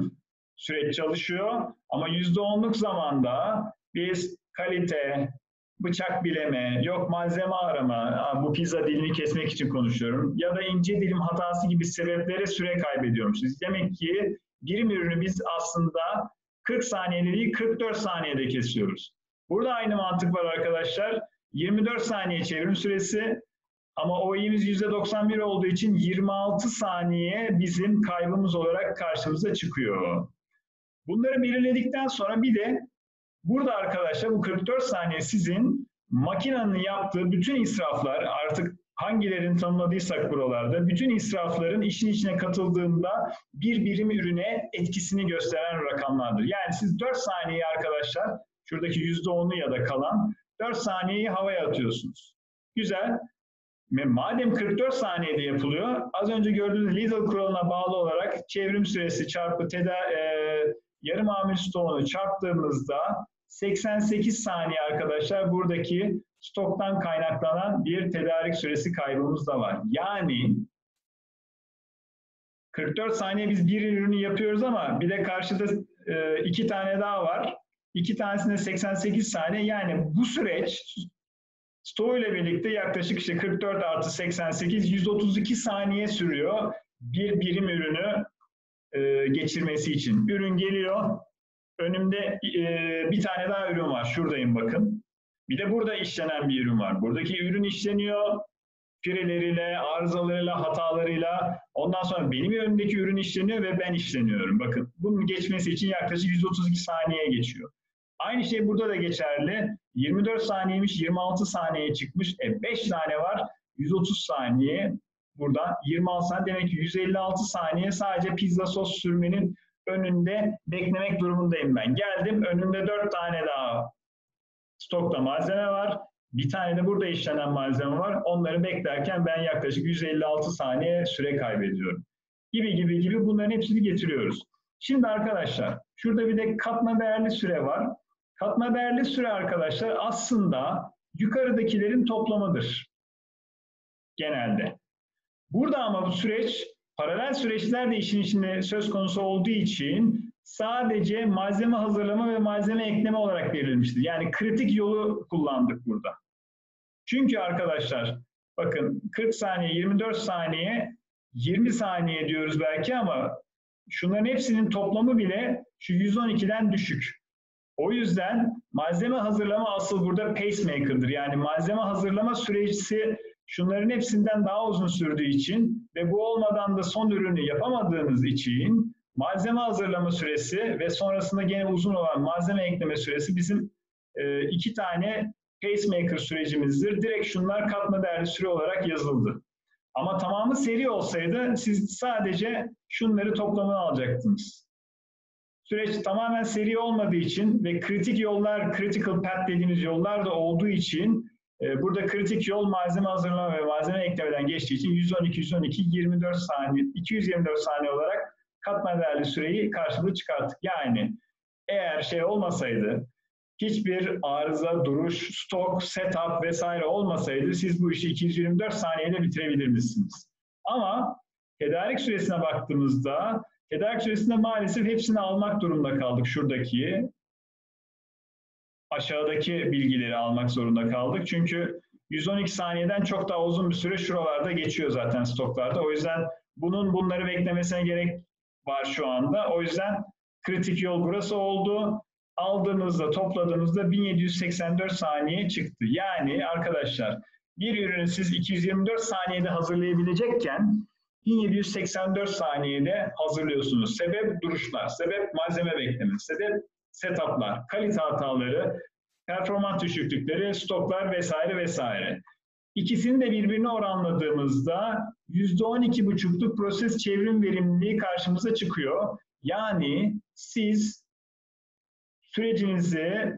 süreç çalışıyor ama %10'luk zamanda biz kalite, bıçak bileme, yok malzeme arama, bu pizza dilini kesmek için konuşuyorum ya da ince dilim hatası gibi sebeplere süre kaybediyormuşuz. Demek ki birim ürünü biz aslında 40 saniyede değil 44 saniyede kesiyoruz. Burada aynı mantık var arkadaşlar. 24 saniye çevrim süresi ama OI'miz %91 olduğu için 26 saniye bizim kaybımız olarak karşımıza çıkıyor. Bunları belirledikten sonra bir de burada arkadaşlar bu 44 saniye sizin makinenin yaptığı bütün israflar artık hangilerini tanımladıysak buralarda bütün israfların işin içine katıldığında bir birim ürüne etkisini gösteren rakamlardır. Yani siz 4 saniye arkadaşlar şuradaki %10'u ya da kalan 4 saniyeyi havaya atıyorsunuz. Güzel. Madem 44 saniyede yapılıyor, az önce gördüğünüz Lidl kuralına bağlı olarak çevrim süresi çarpı teda e, yarım amil stoğunu çarptığımızda 88 saniye arkadaşlar buradaki stoktan kaynaklanan bir tedarik süresi kaybımız da var. Yani 44 saniye biz bir ürünü yapıyoruz ama bir de karşıda e, iki tane daha var. İki tanesinde 88 saniye. Yani bu süreç Stoğu ile birlikte yaklaşık işte 44 artı 88 132 saniye sürüyor bir birim ürünü e, geçirmesi için. Ürün geliyor. Önümde e, bir tane daha ürün var. Şuradayım bakın. Bir de burada işlenen bir ürün var. Buradaki ürün işleniyor. Fireleriyle, arızalarıyla, hatalarıyla. Ondan sonra benim önümdeki ürün işleniyor ve ben işleniyorum. Bakın bunun geçmesi için yaklaşık 132 saniye geçiyor. Aynı şey burada da geçerli. 24 saniyemiş 26 saniye çıkmış. E 5 tane var. 130 saniye burada 26 saniye demek ki 156 saniye sadece pizza sos sürmenin önünde beklemek durumundayım ben. Geldim önümde 4 tane daha stokta malzeme var. Bir tane de burada işlenen malzeme var. Onları beklerken ben yaklaşık 156 saniye süre kaybediyorum. Gibi gibi gibi bunların hepsini getiriyoruz. Şimdi arkadaşlar şurada bir de katma değerli süre var. Katma değerli süre arkadaşlar aslında yukarıdakilerin toplamıdır genelde. Burada ama bu süreç paralel süreçler de işin içinde söz konusu olduğu için sadece malzeme hazırlama ve malzeme ekleme olarak verilmiştir. Yani kritik yolu kullandık burada. Çünkü arkadaşlar bakın 40 saniye, 24 saniye, 20 saniye diyoruz belki ama şunların hepsinin toplamı bile şu 112'den düşük. O yüzden malzeme hazırlama asıl burada pacemaker'dır. Yani malzeme hazırlama süreci şunların hepsinden daha uzun sürdüğü için ve bu olmadan da son ürünü yapamadığınız için malzeme hazırlama süresi ve sonrasında gene uzun olan malzeme ekleme süresi bizim e, iki tane pacemaker sürecimizdir. Direkt şunlar katma değerli süre olarak yazıldı. Ama tamamı seri olsaydı siz sadece şunları toplamını alacaktınız. Süreç tamamen seri olmadığı için ve kritik yollar, critical path dediğimiz yollar da olduğu için e, burada kritik yol malzeme hazırlama ve malzeme eklemeden geçtiği için 112, 112, 24 saniye, 224 saniye olarak katma değerli süreyi karşılığı çıkarttık. Yani eğer şey olmasaydı, hiçbir arıza, duruş, stok, setup vesaire olmasaydı siz bu işi 224 saniyede bitirebilir misiniz? Ama tedarik süresine baktığımızda tedarik süresinde maalesef hepsini almak durumunda kaldık şuradaki. Aşağıdaki bilgileri almak zorunda kaldık. Çünkü 112 saniyeden çok daha uzun bir süre şuralarda geçiyor zaten stoklarda. O yüzden bunun bunları beklemesine gerek var şu anda. O yüzden kritik yol burası oldu. Aldığımızda, topladığımızda 1784 saniye çıktı. Yani arkadaşlar bir ürünü siz 224 saniyede hazırlayabilecekken 1784 saniyede hazırlıyorsunuz. Sebep duruşlar, sebep malzeme bekleme, sebep setuplar, kalite hataları, performans düşüklükleri, stoklar vesaire vesaire. İkisini de birbirine oranladığımızda %12,5'luk proses çevrim verimliliği karşımıza çıkıyor. Yani siz sürecinizi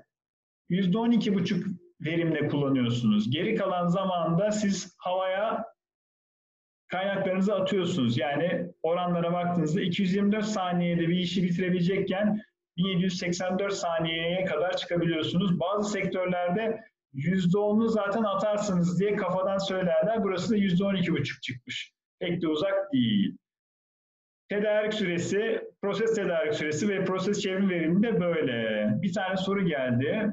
%12,5 verimle kullanıyorsunuz. Geri kalan zamanda siz havaya kaynaklarınızı atıyorsunuz. Yani oranlara baktığınızda 224 saniyede bir işi bitirebilecekken 1784 saniyeye kadar çıkabiliyorsunuz. Bazı sektörlerde %10'unu zaten atarsınız diye kafadan söylerler. Burası da %12,5 çıkmış. Pek de uzak değil. Tedarik süresi, proses tedarik süresi ve proses çevrim verimi de böyle. Bir tane soru geldi.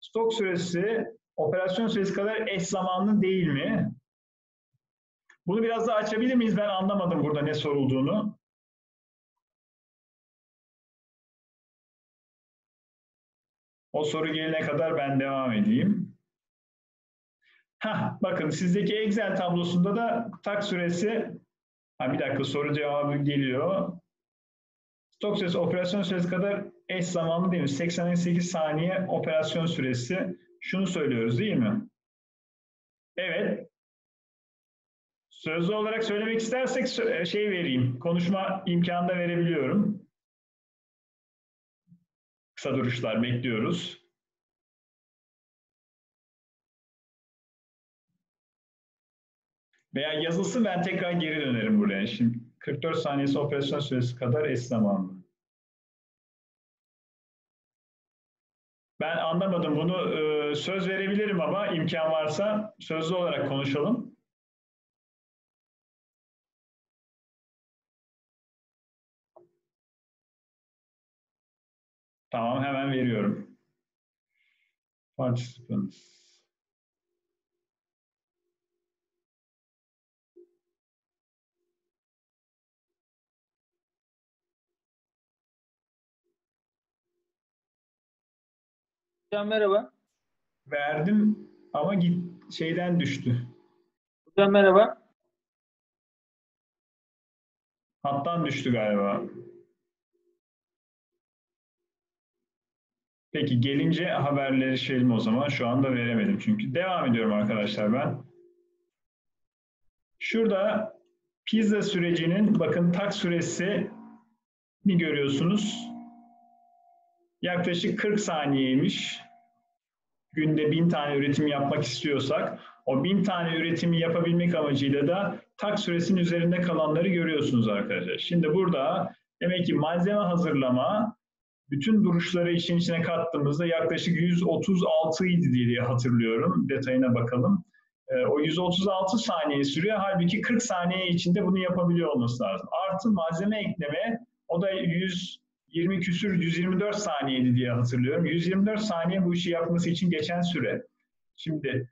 Stok süresi operasyon süresi kadar eş zamanlı değil mi? Bunu biraz daha açabilir miyiz? Ben anlamadım burada ne sorulduğunu. O soru gelene kadar ben devam edeyim. Heh, bakın sizdeki Excel tablosunda da tak süresi, ha bir dakika soru cevabı geliyor. Stok süresi operasyon süresi kadar eş zamanlı değil mi? 88 saniye operasyon süresi. Şunu söylüyoruz değil mi? Evet. Sözlü olarak söylemek istersek şey vereyim. Konuşma imkanı da verebiliyorum. Kısa duruşlar bekliyoruz. Veya yazılsın ben tekrar geri dönerim buraya. Şimdi 44 saniyesi operasyon süresi kadar eş zamanlı. Ben anlamadım bunu. Ee, söz verebilirim ama imkan varsa sözlü olarak konuşalım. Tamam hemen veriyorum. Participants. Hocam merhaba. Verdim ama git şeyden düştü. Hocam merhaba. Hattan düştü galiba. Peki gelince haberleri şeyim o zaman. Şu anda veremedim çünkü. Devam ediyorum arkadaşlar ben. Şurada pizza sürecinin bakın tak süresi mi görüyorsunuz? Yaklaşık 40 saniyeymiş. Günde 1000 tane üretim yapmak istiyorsak o 1000 tane üretimi yapabilmek amacıyla da tak süresinin üzerinde kalanları görüyorsunuz arkadaşlar. Şimdi burada demek ki malzeme hazırlama bütün duruşları işin içine kattığımızda yaklaşık 136 idi diye hatırlıyorum. Detayına bakalım. E, o 136 saniye sürüyor. Halbuki 40 saniye içinde bunu yapabiliyor olması lazım. Artı malzeme ekleme o da 120 küsür 124 saniyeydi diye hatırlıyorum. 124 saniye bu işi yapması için geçen süre. Şimdi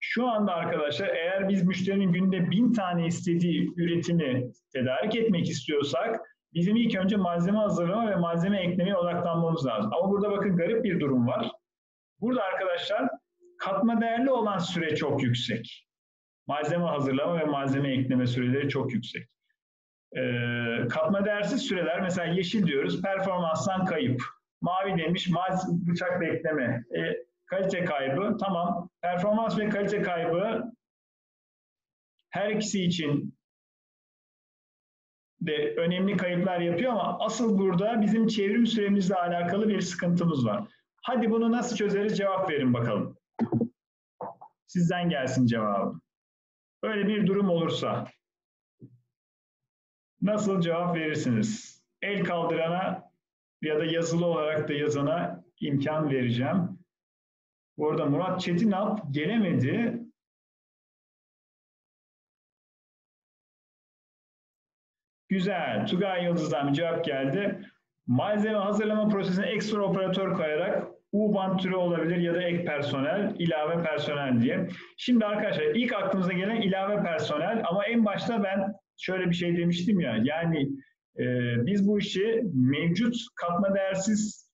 şu anda arkadaşlar eğer biz müşterinin günde 1000 tane istediği üretimi tedarik etmek istiyorsak Bizim ilk önce malzeme hazırlama ve malzeme eklemeye odaklanmamız lazım. Ama burada bakın garip bir durum var. Burada arkadaşlar katma değerli olan süre çok yüksek. Malzeme hazırlama ve malzeme ekleme süreleri çok yüksek. Ee, katma değersiz süreler mesela yeşil diyoruz performanstan kayıp. Mavi demiş bıçak bekleme. E, kalite kaybı tamam. Performans ve kalite kaybı her ikisi için de önemli kayıplar yapıyor ama asıl burada bizim çevrim süremizle alakalı bir sıkıntımız var. Hadi bunu nasıl çözeriz cevap verin bakalım. Sizden gelsin cevabı. Böyle bir durum olursa nasıl cevap verirsiniz? El kaldırana ya da yazılı olarak da yazana imkan vereceğim. Bu arada Murat Çetinalp gelemedi. Güzel. Tugay Yıldız'dan bir cevap geldi. Malzeme hazırlama prosesine ekstra operatör koyarak U-band türü olabilir ya da ek personel, ilave personel diye. Şimdi arkadaşlar ilk aklımıza gelen ilave personel ama en başta ben şöyle bir şey demiştim ya yani e, biz bu işi mevcut katma değersiz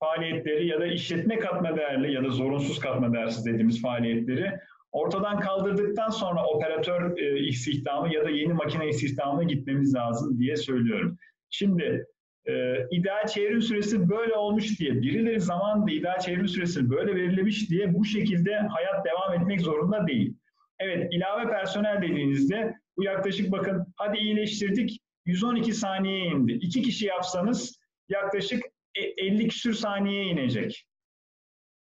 faaliyetleri ya da işletme katma değerli ya da zorunsuz katma değersiz dediğimiz faaliyetleri ortadan kaldırdıktan sonra operatör e, istihdamı ya da yeni makine istihdamına gitmemiz lazım diye söylüyorum. Şimdi e, ideal çevrim süresi böyle olmuş diye, birileri zamanında ideal çevrim süresini böyle belirlemiş diye bu şekilde hayat devam etmek zorunda değil. Evet, ilave personel dediğinizde bu yaklaşık bakın hadi iyileştirdik 112 saniyeye indi. İki kişi yapsanız yaklaşık 50 küsür saniyeye inecek.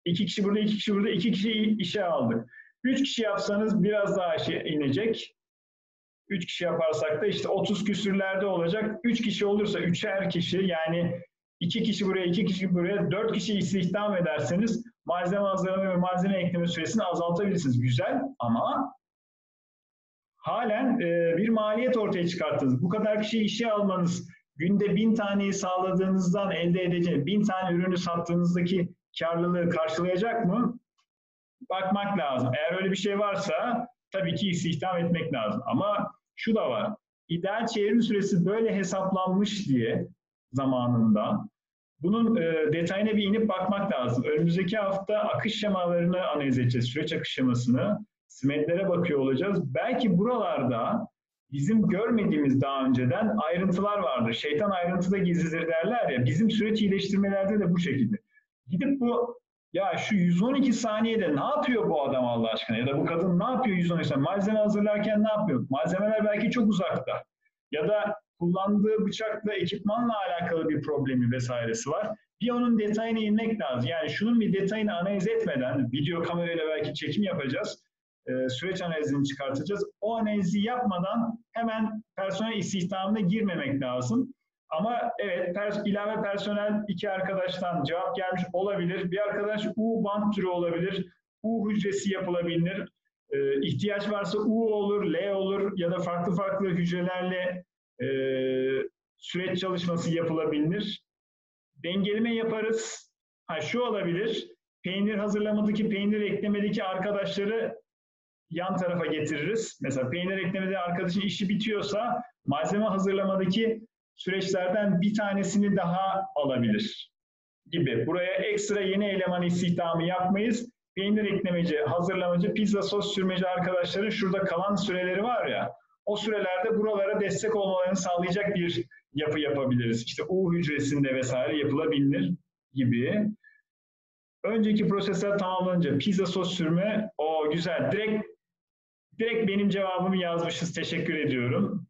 İki kişi burada, iki kişi burada, iki kişi işe aldık. Üç kişi yapsanız biraz daha işe inecek. Üç kişi yaparsak da işte 30 küsürlerde olacak. Üç kişi olursa üçer kişi yani iki kişi buraya, iki kişi buraya, dört kişi istihdam ederseniz malzeme hazırlama ve malzeme ekleme süresini azaltabilirsiniz. Güzel ama halen e, bir maliyet ortaya çıkarttınız. Bu kadar kişi işe almanız, günde bin taneyi sağladığınızdan elde edeceğiniz, bin tane ürünü sattığınızdaki karlılığı karşılayacak mı? Bakmak lazım. Eğer öyle bir şey varsa tabii ki istihdam etmek lazım. Ama şu da var. İdeal çevrim süresi böyle hesaplanmış diye zamanında bunun e, detayına bir inip bakmak lazım. Önümüzdeki hafta akış şemalarını analiz edeceğiz. Süreç akış şemasını. Simetlere bakıyor olacağız. Belki buralarda bizim görmediğimiz daha önceden ayrıntılar vardır. Şeytan ayrıntıda gizlidir derler ya. Bizim süreç iyileştirmelerde de bu şekilde. Gidip bu ya şu 112 saniyede ne yapıyor bu adam Allah aşkına? Ya da bu kadın ne yapıyor 112 saniyede? Malzeme hazırlarken ne yapıyor? Malzemeler belki çok uzakta. Ya da kullandığı bıçakla, ekipmanla alakalı bir problemi vesairesi var. Bir onun detayına inmek lazım. Yani şunun bir detayını analiz etmeden, video kamerayla belki çekim yapacağız. E, süreç analizini çıkartacağız. O analizi yapmadan hemen personel istihdamına girmemek lazım. Ama evet pers ilave personel iki arkadaştan cevap gelmiş olabilir. Bir arkadaş U band türü olabilir. U hücresi yapılabilir. Ee, ihtiyaç varsa U olur, L olur ya da farklı farklı hücrelerle e, süreç çalışması yapılabilir. Dengeleme yaparız. Ha şu olabilir. Peynir hazırlamadaki, peynir eklemedeki arkadaşları yan tarafa getiririz. Mesela peynir eklemede arkadaşın işi bitiyorsa malzeme hazırlamadaki süreçlerden bir tanesini daha alabilir gibi. Buraya ekstra yeni eleman istihdamı yapmayız. Peynir eklemeci, hazırlamacı, pizza sos sürmeci arkadaşların şurada kalan süreleri var ya, o sürelerde buralara destek olmalarını sağlayacak bir yapı yapabiliriz. İşte U hücresinde vesaire yapılabilir gibi. Önceki prosesler tamamlanınca pizza sos sürme, o güzel. Direkt direkt benim cevabımı yazmışız. Teşekkür ediyorum.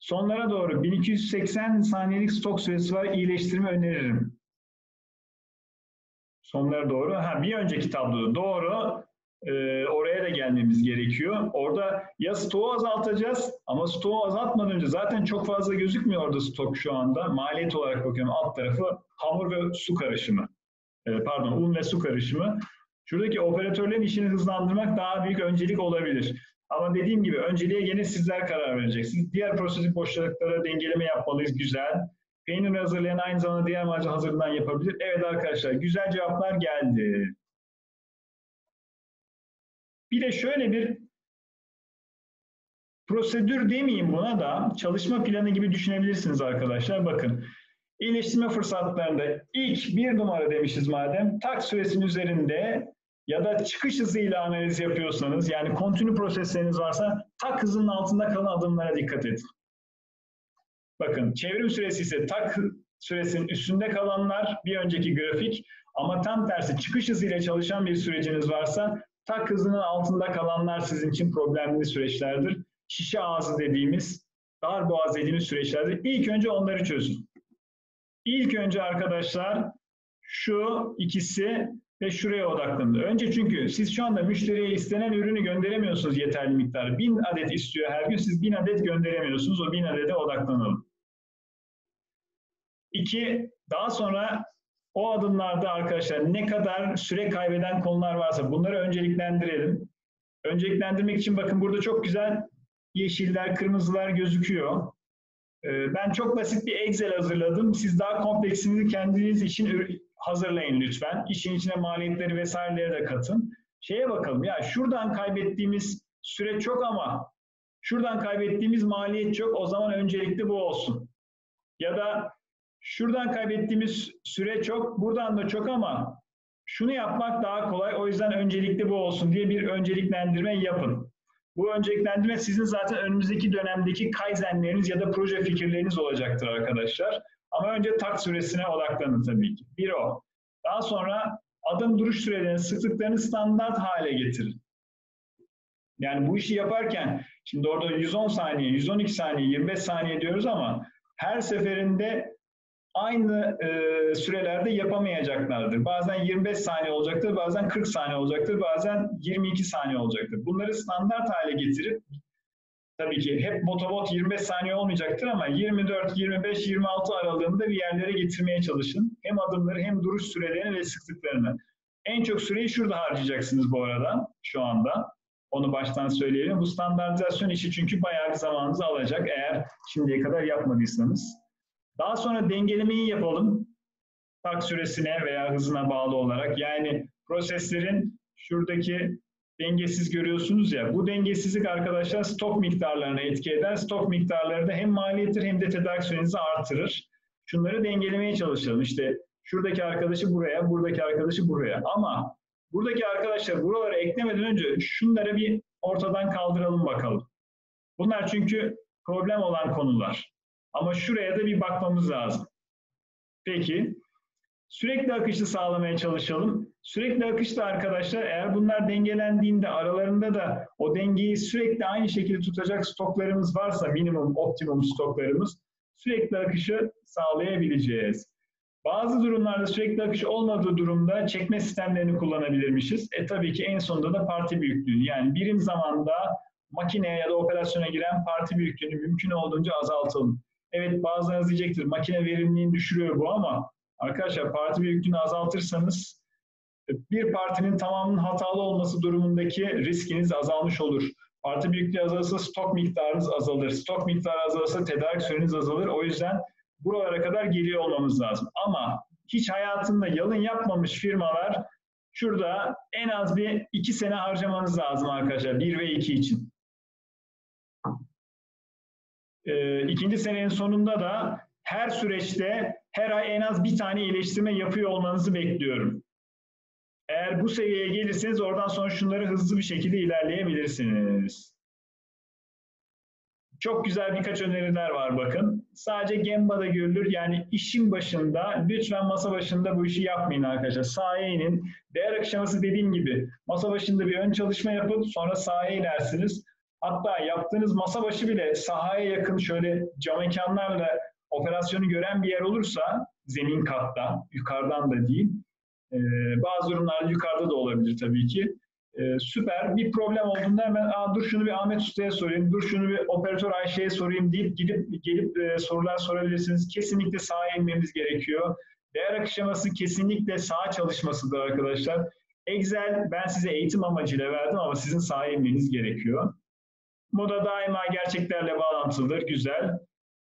Sonlara doğru 1280 saniyelik stok süresi var. İyileştirme öneririm. Sonlara doğru. Ha, bir önceki tabloda doğru. Ee, oraya da gelmemiz gerekiyor. Orada ya stoğu azaltacağız ama stoğu azaltmadan önce zaten çok fazla gözükmüyor orada stok şu anda. Maliyet olarak bakıyorum alt tarafı hamur ve su karışımı. Ee, pardon un ve su karışımı. Şuradaki operatörlerin işini hızlandırmak daha büyük öncelik olabilir. Ama dediğim gibi önceliğe yine sizler karar vereceksiniz. Diğer prosedür boşluklara dengeleme yapmalıyız. Güzel. Peynir hazırlayan aynı zamanda diğer malzeme hazırlığından yapabilir. Evet arkadaşlar güzel cevaplar geldi. Bir de şöyle bir prosedür demeyeyim buna da çalışma planı gibi düşünebilirsiniz arkadaşlar. Bakın iyileştirme fırsatlarında ilk bir numara demişiz madem tak süresinin üzerinde ya da çıkış hızıyla analiz yapıyorsanız yani kontinu prosesleriniz varsa tak hızının altında kalan adımlara dikkat edin. Bakın çevrim süresi ise tak süresinin üstünde kalanlar bir önceki grafik ama tam tersi çıkış hızıyla çalışan bir süreciniz varsa tak hızının altında kalanlar sizin için problemli süreçlerdir. Şişe ağzı dediğimiz dar boğaz dediğimiz süreçlerde ilk önce onları çözün. İlk önce arkadaşlar şu ikisi ve şuraya odaklanın. Önce çünkü siz şu anda müşteriye istenen ürünü gönderemiyorsunuz yeterli miktarı. Bin adet istiyor her gün. Siz bin adet gönderemiyorsunuz. O bin adede odaklanalım. İki, daha sonra o adımlarda arkadaşlar ne kadar süre kaybeden konular varsa bunları önceliklendirelim. Önceliklendirmek için bakın burada çok güzel yeşiller, kırmızılar gözüküyor. Ee, Ben çok basit bir Excel hazırladım. Siz daha kompleksini kendiniz için hazırlayın lütfen. İşin içine maliyetleri vesaireleri de katın. Şeye bakalım ya şuradan kaybettiğimiz süre çok ama şuradan kaybettiğimiz maliyet çok o zaman öncelikli bu olsun. Ya da şuradan kaybettiğimiz süre çok buradan da çok ama şunu yapmak daha kolay o yüzden öncelikli bu olsun diye bir önceliklendirme yapın. Bu önceliklendirme sizin zaten önümüzdeki dönemdeki kaizenleriniz ya da proje fikirleriniz olacaktır arkadaşlar. Ama önce tak süresine odaklanın tabii ki. Bir o. Daha sonra adım duruş sürelerini, sıklıklarını standart hale getirin. Yani bu işi yaparken şimdi orada 110 saniye, 112 saniye, 25 saniye diyoruz ama her seferinde aynı e, sürelerde yapamayacaklardır. Bazen 25 saniye olacaktır, bazen 40 saniye olacaktır, bazen 22 saniye olacaktır. Bunları standart hale getirip tabii ki hep motobot 25 saniye olmayacaktır ama 24, 25, 26 aralığında bir yerlere getirmeye çalışın. Hem adımları hem duruş sürelerini ve sıklıklarını. En çok süreyi şurada harcayacaksınız bu arada şu anda. Onu baştan söyleyelim. Bu standartizasyon işi çünkü bayağı bir zamanınızı alacak eğer şimdiye kadar yapmadıysanız. Daha sonra dengelemeyi yapalım. Tak süresine veya hızına bağlı olarak. Yani proseslerin şuradaki dengesiz görüyorsunuz ya. Bu dengesizlik arkadaşlar stok miktarlarına etki eder. Stok miktarları da hem maliyettir hem de tedarik sürenizi artırır. Şunları dengelemeye çalışalım. İşte şuradaki arkadaşı buraya, buradaki arkadaşı buraya. Ama buradaki arkadaşlar buralara eklemeden önce şunları bir ortadan kaldıralım bakalım. Bunlar çünkü problem olan konular. Ama şuraya da bir bakmamız lazım. Peki, sürekli akışı sağlamaya çalışalım. Sürekli akışta arkadaşlar eğer bunlar dengelendiğinde aralarında da o dengeyi sürekli aynı şekilde tutacak stoklarımız varsa minimum, optimum stoklarımız sürekli akışı sağlayabileceğiz. Bazı durumlarda sürekli akış olmadığı durumda çekme sistemlerini kullanabilirmişiz. E tabii ki en sonunda da parti büyüklüğünü yani birim zamanda makineye ya da operasyona giren parti büyüklüğünü mümkün olduğunca azaltalım. Evet bazılarınız diyecektir makine verimliliğini düşürüyor bu ama arkadaşlar parti büyüklüğünü azaltırsanız bir partinin tamamının hatalı olması durumundaki riskiniz azalmış olur. Parti büyüklüğü azalırsa stok miktarınız azalır. Stok miktarı azalırsa tedarik süreniz azalır. O yüzden buralara kadar geliyor olmamız lazım. Ama hiç hayatında yalın yapmamış firmalar şurada en az bir iki sene harcamanız lazım arkadaşlar. Bir ve iki için. Ee, ikinci senenin sonunda da her süreçte her ay en az bir tane iyileştirme yapıyor olmanızı bekliyorum. Eğer bu seviyeye gelirseniz oradan sonra şunları hızlı bir şekilde ilerleyebilirsiniz. Çok güzel birkaç öneriler var bakın. Sadece Gemba'da görülür. Yani işin başında lütfen masa başında bu işi yapmayın arkadaşlar. Sahaya inin. Değer akışlaması dediğim gibi masa başında bir ön çalışma yapıp sonra sahaya inersiniz. Hatta yaptığınız masa başı bile sahaya yakın şöyle cam mekanlarla operasyonu gören bir yer olursa zemin katta, yukarıdan da değil. Ee, bazı durumlarda yukarıda da olabilir tabii ki. Ee, süper. Bir problem olduğunda hemen Aa, dur şunu bir Ahmet Usta'ya sorayım, dur şunu bir operatör Ayşe'ye sorayım deyip gidip gelip e, sorular sorabilirsiniz. Kesinlikle sahaya inmemiz gerekiyor. Değer akışlaması kesinlikle sağ çalışmasıdır arkadaşlar. Excel ben size eğitim amacıyla verdim ama sizin sahaya inmeniz gerekiyor. Bu da daima gerçeklerle bağlantılıdır. Güzel.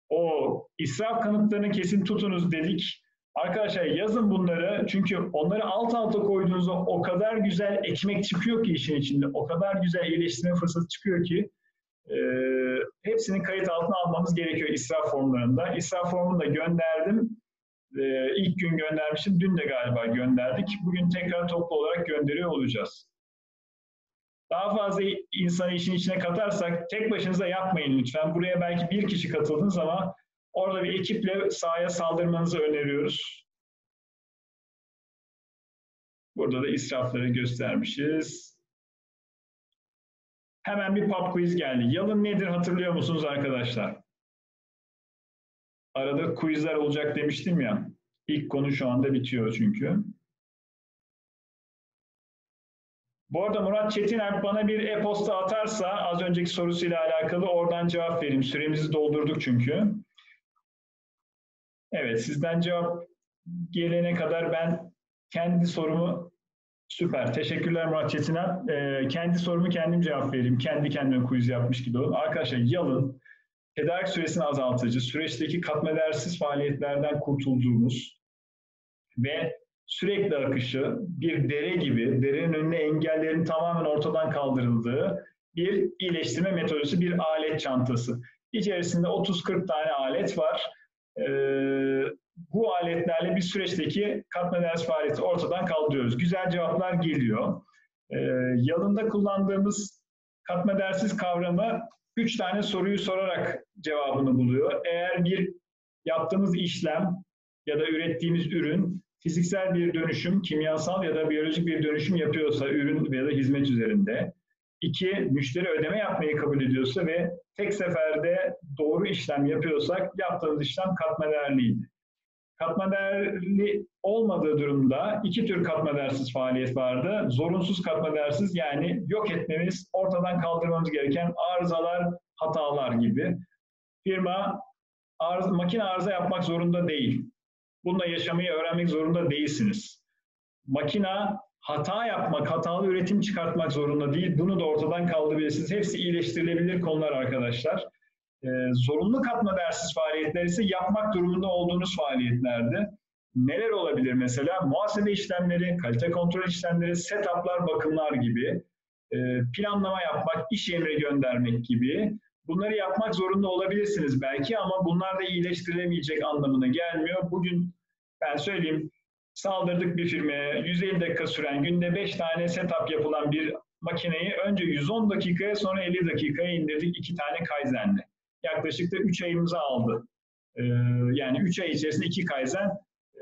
O israf kanıtlarını kesin tutunuz dedik. Arkadaşlar yazın bunları çünkü onları alt alta koyduğunuzda o kadar güzel ekmek çıkıyor ki işin içinde. O kadar güzel iyileştirme fırsatı çıkıyor ki e, hepsini kayıt altına almamız gerekiyor israf formlarında. İsraf formunu da gönderdim. E, ilk gün göndermişim. Dün de galiba gönderdik. Bugün tekrar toplu olarak gönderiyor olacağız. Daha fazla insanı işin içine katarsak tek başınıza yapmayın lütfen. Buraya belki bir kişi katıldınız ama orada bir ekiple sahaya saldırmanızı öneriyoruz. Burada da israfları göstermişiz. Hemen bir pop quiz geldi. Yalın nedir hatırlıyor musunuz arkadaşlar? arada quizler olacak demiştim ya. İlk konu şu anda bitiyor çünkü. Bu arada Murat Çetiner bana bir e-posta atarsa az önceki sorusuyla alakalı oradan cevap vereyim. Süremizi doldurduk çünkü. Evet, sizden cevap gelene kadar ben kendi sorumu süper. Teşekkürler Murat Çetiner. Ee, kendi sorumu kendim cevap vereyim. Kendi kendime quiz yapmış gibi olun. Arkadaşlar yalın tedarik süresini azaltıcı, süreçteki katma değersiz faaliyetlerden kurtulduğumuz ve sürekli akışı bir dere gibi, derenin önüne engellerin tamamen ortadan kaldırıldığı bir iyileştirme metodolojisi, bir alet çantası. İçerisinde 30-40 tane alet var. Ee, bu aletlerle bir süreçteki katma değersiz faaliyeti ortadan kaldırıyoruz. Güzel cevaplar geliyor. Ee, yalında kullandığımız katma değersiz kavramı üç tane soruyu sorarak cevabını buluyor. Eğer bir yaptığımız işlem ya da ürettiğimiz ürün fiziksel bir dönüşüm, kimyasal ya da biyolojik bir dönüşüm yapıyorsa ürün ya da hizmet üzerinde. İki, müşteri ödeme yapmayı kabul ediyorsa ve tek seferde doğru işlem yapıyorsak yaptığımız işlem katma değerliydi. Katma değerli olmadığı durumda iki tür katma değersiz faaliyet vardı. Zorunsuz katma değersiz yani yok etmemiz, ortadan kaldırmamız gereken arızalar, hatalar gibi. Firma arz, makine arıza yapmak zorunda değil. Bununla yaşamayı öğrenmek zorunda değilsiniz. Makina hata yapmak, hatalı üretim çıkartmak zorunda değil. Bunu da ortadan kaldırabilirsiniz. Hepsi iyileştirilebilir konular arkadaşlar. Ee, zorunlu katma değersiz faaliyetler ise yapmak durumunda olduğunuz faaliyetlerdi. Neler olabilir mesela? Muhasebe işlemleri, kalite kontrol işlemleri, setuplar, bakımlar gibi, e, planlama yapmak, iş emri göndermek gibi. Bunları yapmak zorunda olabilirsiniz belki ama bunlar da iyileştirilemeyecek anlamına gelmiyor. Bugün ben söyleyeyim, saldırdık bir firmaya 150 dakika süren günde 5 tane setup yapılan bir makineyi önce 110 dakikaya sonra 50 dakikaya indirdik iki tane Kaizen'le. Yaklaşık da 3 ayımızı aldı. Ee, yani 3 ay içerisinde 2 Kaizen,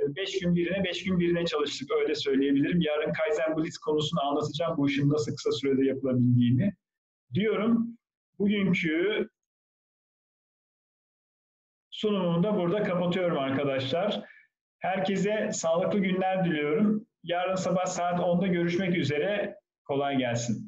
5 gün birine 5 gün birine çalıştık öyle söyleyebilirim. Yarın Kaizen Blitz konusunu anlatacağım bu işin nasıl kısa sürede yapılabildiğini. Diyorum bugünkü sunumumu da burada kapatıyorum arkadaşlar. Herkese sağlıklı günler diliyorum. Yarın sabah saat 10'da görüşmek üzere. Kolay gelsin.